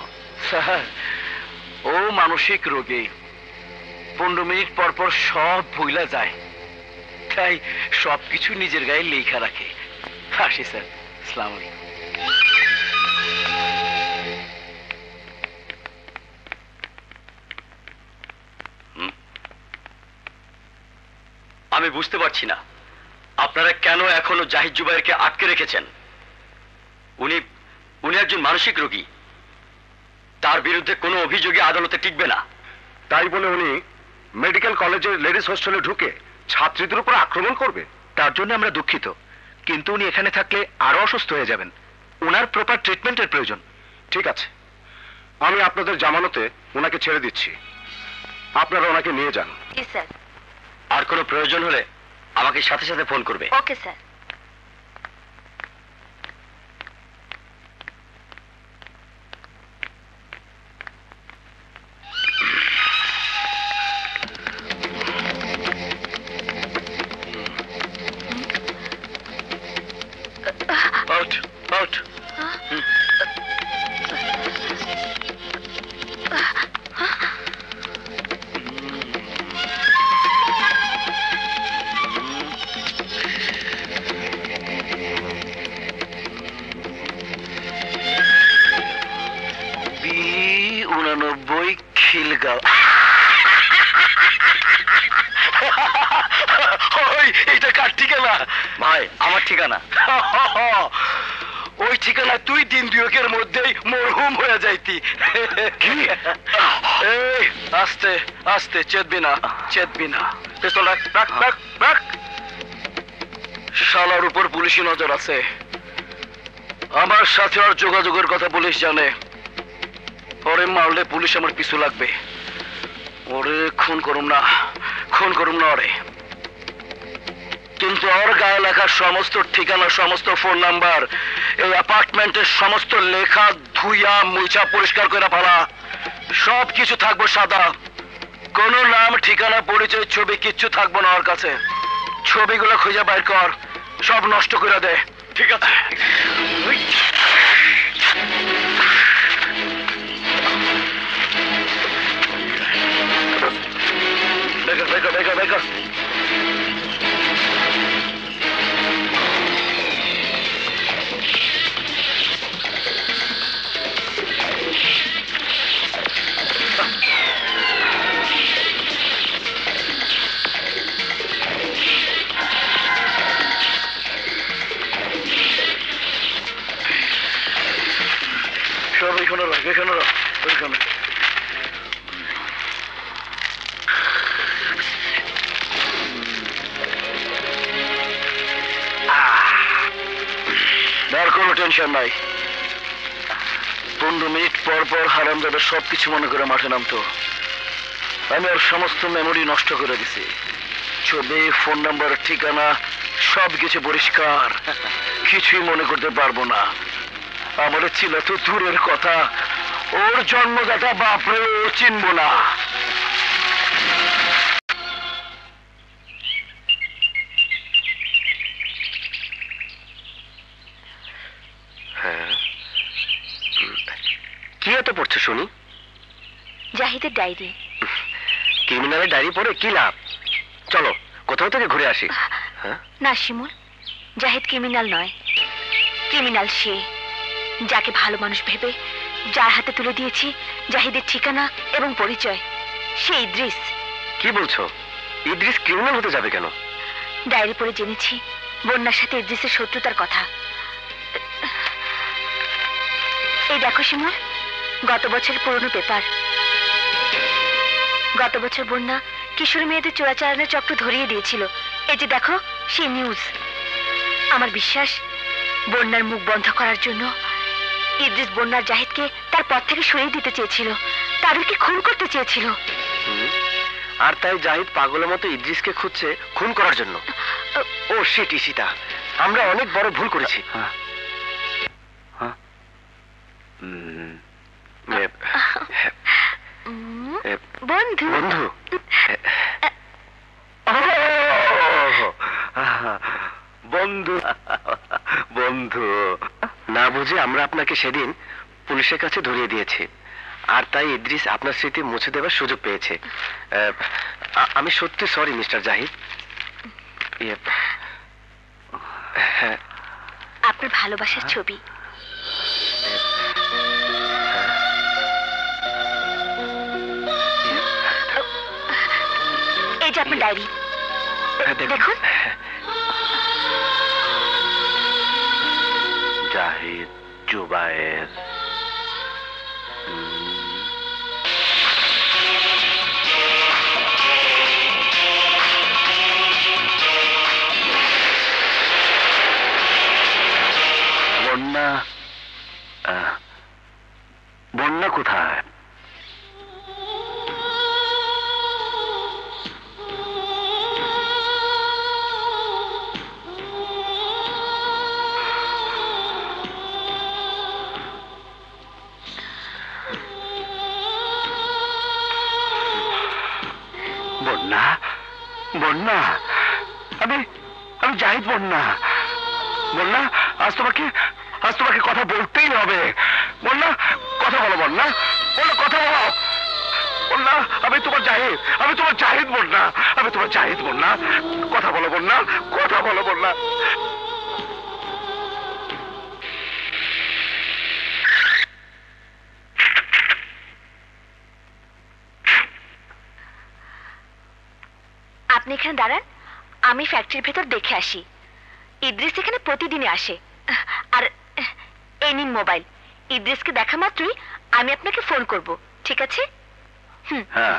ও মানসিক রোগী পনেরো মিনিট পর পর সব ভুলা যায়। তাই সবকিছু নিজের গায়ে লেখা রাখে। আসি, স্যার। সালাম আলাইকুম। আমি বুঝতে পারছি না। আপনারা কেন এখনও জাহিদ জুবাইরকে আটকে রেখেছেন? উনি উনি একজন মানসিক রোগী। তার বিরুদ্ধে কোনো অভিযোগে আদালতে টিকবে না। তাই বলে উনি মেডিকেল কলেজের লেডিস হোস্টেলে ঢুকে ছাত্রীদের উপর আক্রমণ করবে। তার জন্য আমরা দুঃখিত। কিন্তু উনি এখানে থাকলে আরও অসুস্থ হয়ে যাবেন। ওনার প্রপার ট্রিটমেন্টের প্রয়োজন। ঠিক আছে। আমি আপনাদের জামানতে ওনাকে ছেড়ে দিচ্ছি। আপনারা ওনাকে নিয়ে যান। জি স্যার আর কোনো প্রয়োজন হলে আমাকে সাথে সাথে ফোন করবে। Okay sir. ঠিকানা ভাই। আমার ঠিকানা। ওই ঠিকানা তুই দিন দুয়েকের মধ্যেই মরহুম হয়ে যাইতি। আস্তে আস্তে চেতবি না চেতবি না। পিস্তল রাখ রাখ রাখ রাখ। শালার উপর পুলিশি নজর আছে। আমার সাথে আর যোগাযোগের কথা পুলিশ জানে। পরে মারলে পুলিশ আমার পিছু লাগবে। ওরে খুন করুম না খুন করুম না ওরে। কিন্তু ওর গায়ে লেখা সমস্ত ঠিকানা, সমস্ত ফোন নাম্বার এই অ্যাপার্টমেন্টের সমস্ত লেখা ধুইয়া মুছা পরিষ্কার করে ফেলা। সব কিছু থাকব সাদা। কোনো নাম, ঠিকানা, পরিচয়, ছবি কিচ্ছু থাকব না ওর কাছে। ছবিগুলো খুঁজে বাইর কর। সব নষ্ট করে দে। ঠিক আছে? ওইখানে কিছু মনে করে মাঠে নামতো। আমি ওর সমস্ত মেমোরি নষ্ট করে দিছি। ছবি ফোন নাম্বার ঠিকানা সব কিছু পরিষ্কার, কিছুই মনে করতে পারব না। আমার ছিল তো দূরের কথা। ওর জন্মদাতা বাপরে ও চিনবো না। হ্যাঁ। কি এত পড়ছো শুনি? জাহিদের ডায়েরি। ক্রিমিনালের ডায়েরি পড়ে কি লাভ? চলো কোথাও থেকে ঘুরে আসি। হ্যাঁ? না শিমুল জাহিদ ক্রিমিনাল নয়। ক্রিমিনাল সে। যাকে ভালো মানুষ ভেবে যার হাতে তুলে দিয়েছি জাহিদের ঠিকানা এবং পরিচয় সে ইদ্রিস। কি বলছো? ইদ্রিস ক্রিমিনাল হতে যাবে কেন? ডায়েরি পড়ে জেনেছি বন্যার সাথে ইদ্রিসের শত্রুতার কথা। এই দেখো শিমুল গত বছর পুরনো পেপার। গত বছর বন্যা কিশোরী মেয়েদের চোরাচালানের চক্র ধরিয়ে দিয়েছিল। এই যে দেখো সেই নিউজ আমার বিশ্বাস বন্যার মুখ বন্ধ করার জন্য ইদ্রিস বন্যার জাহিদকে তার পথ থেকে সরিয়ে দিতে চেয়েছিল। তাদেরকে খুন করতে চেয়েছিল। আর তাই জাহিদ পাগলের মতো ইদ্রিসকে খুঁজছে খুন করার জন্য। ও শিট ইশিতা আমরা অনেক বড় ভুল করেছি। উম, এ, বন্ধু। বন্ধু। বন্ধু। বন্ধু। না বুঝে আমরা আপনাকে সেদিন পুলিশের কাছে ধরিয়ে দিয়েছি। আর তাই ইদ্রিস আপনার স্মৃতি মুছে দেওয়ার সুযোগ পেয়েছে। আমি সত্যি সরি মিস্টার জাহিদ। ইয়ে, হ্যাঁ। আপনার ভালোবাসার ছবি। এই যে আপনার ডায়েরি। হ্যাঁ, দেখুন। জাহিদ জুবায়ের বন্যা আহ, বন্যা কোথায়? বন্যা? আমি আমি জাহিদ বন্যা। বন্যা, আজ তোমাকে আজ তোমাকে কথা বলতেই হবে। বন্যা, কথা বলো বন্যা। বন্যা, কথা বলো। বন্যা, আমি তোমার জাহিদ, আমি তোমার জাহিদ বন্যা। আমি তোমার জাহিদ বন্যা। কথা বলো বন্যা, কথা বলো বন্যা। আপনি এখানে দাঁড়ান, আমি ফ্যাক্টরির ভেতর দেখে আসি। ইদ্রিস এখানে প্রতিদিনই আসে। আর এই নিন মোবাইল ইদ্রিসকে দেখা মাত্রই আমি আপনাকে ফোন করব, ঠিক আছে? হুম। হ্যাঁ।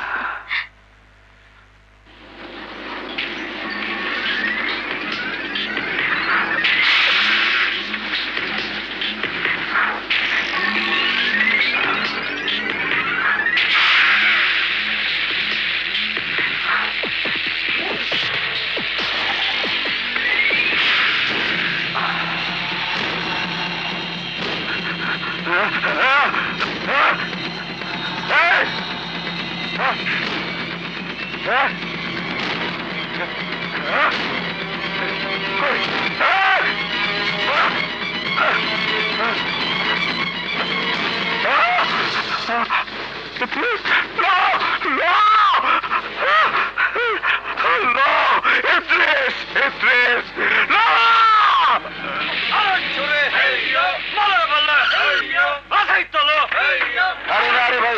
আরে না রে ভাই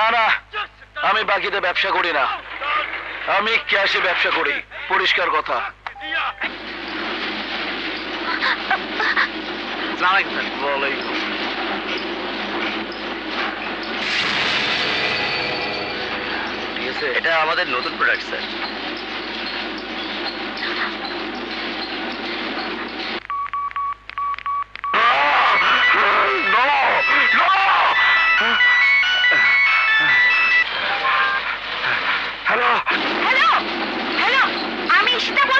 না না, আমি বাকিতে ব্যবসা করি না। আমি ক্যাশে ব্যবসা করি, পরিষ্কার কথা। এটা আমাদের নতুন প্রোডাক্ট স্যার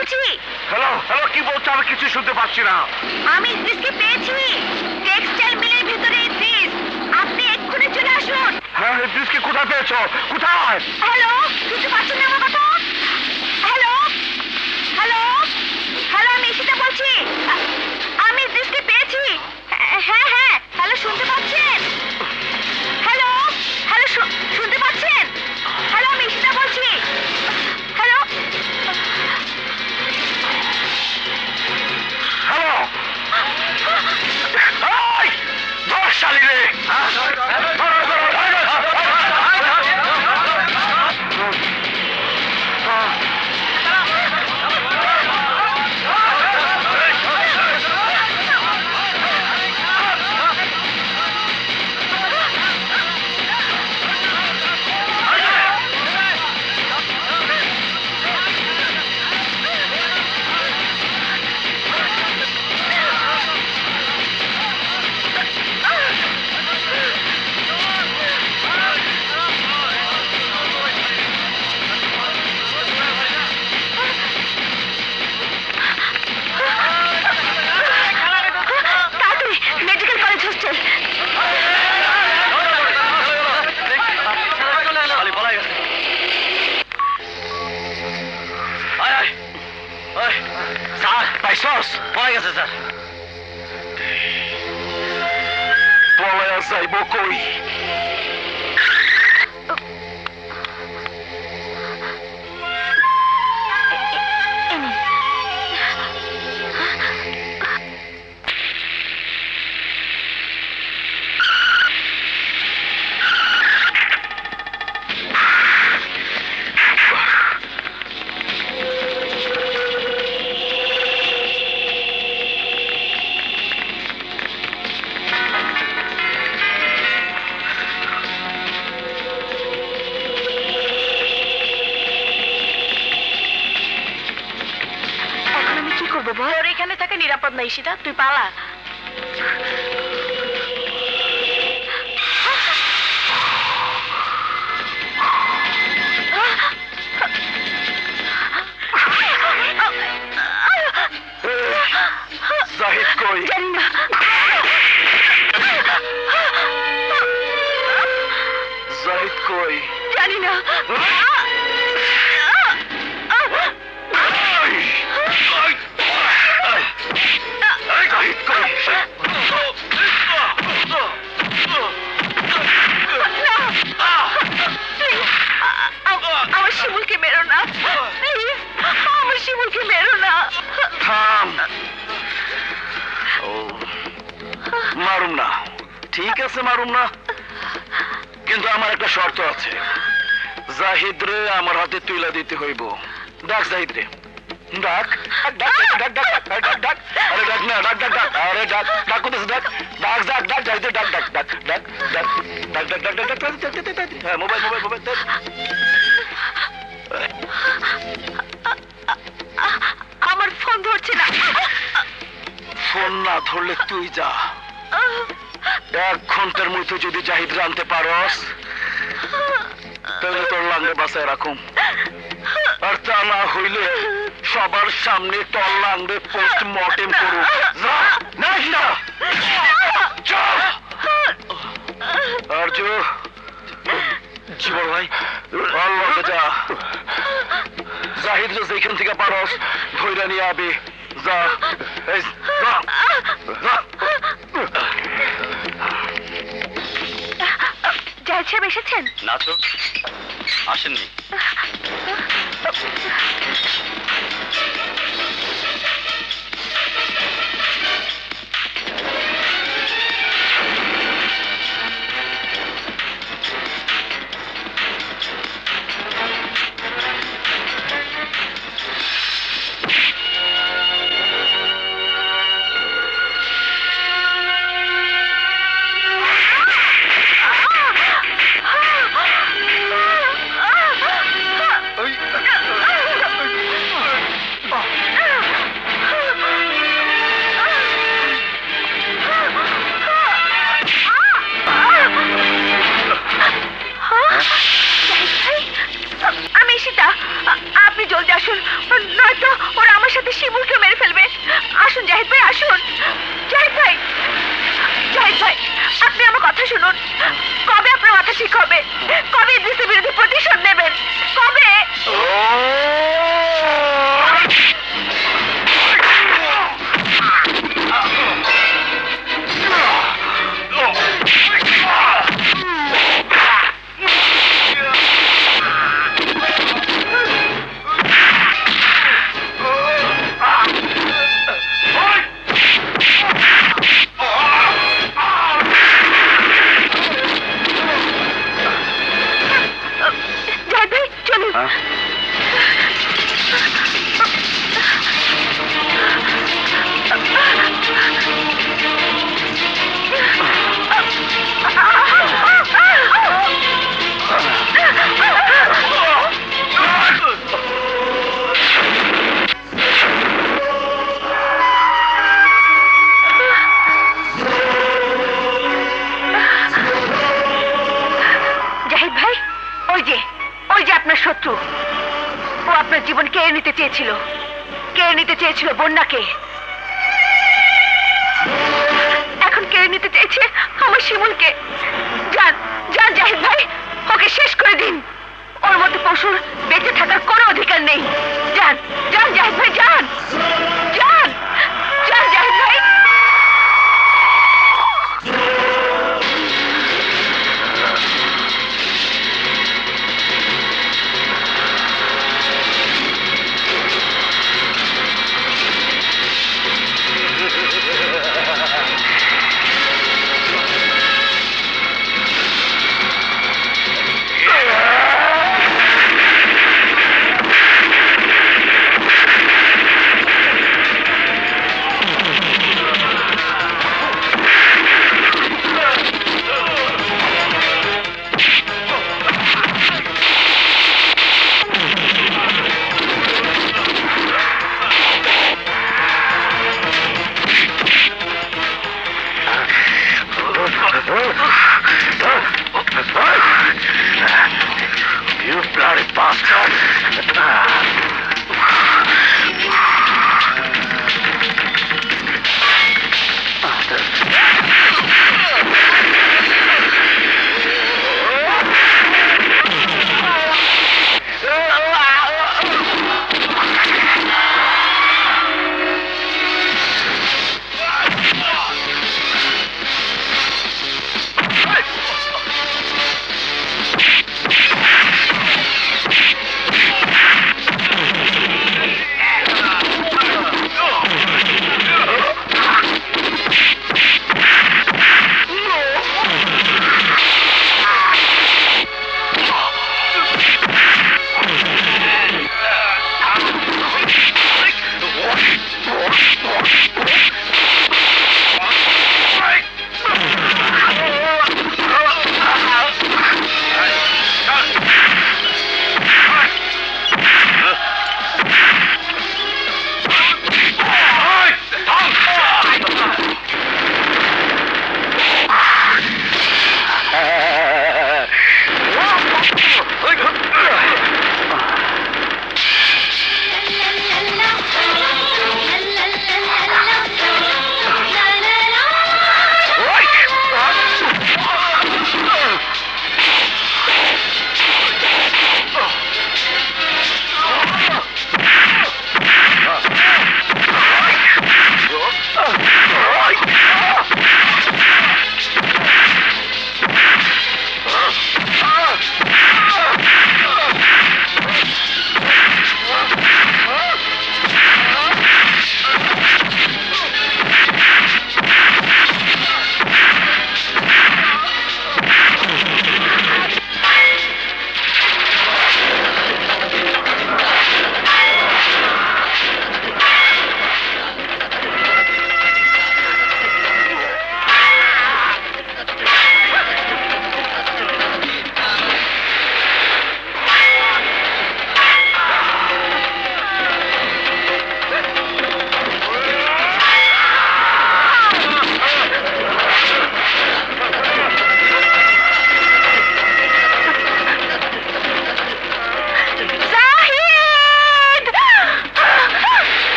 বলছি হ্যালো হ্যালো কি বলছো? আমি কিছু শুনতে পাচ্ছি না। আমি ইদ্রিসকে পেয়েছি টেক্সটাইল মিলের ভিতরে ইদ্রিস আপনি এক্ষুনি চলে আসুন। হ্যাঁ ইদ্রিসকে কোথায় পেয়েছ? কোথায়? হ্যালো শুনতে পাচ্ছেন না kepala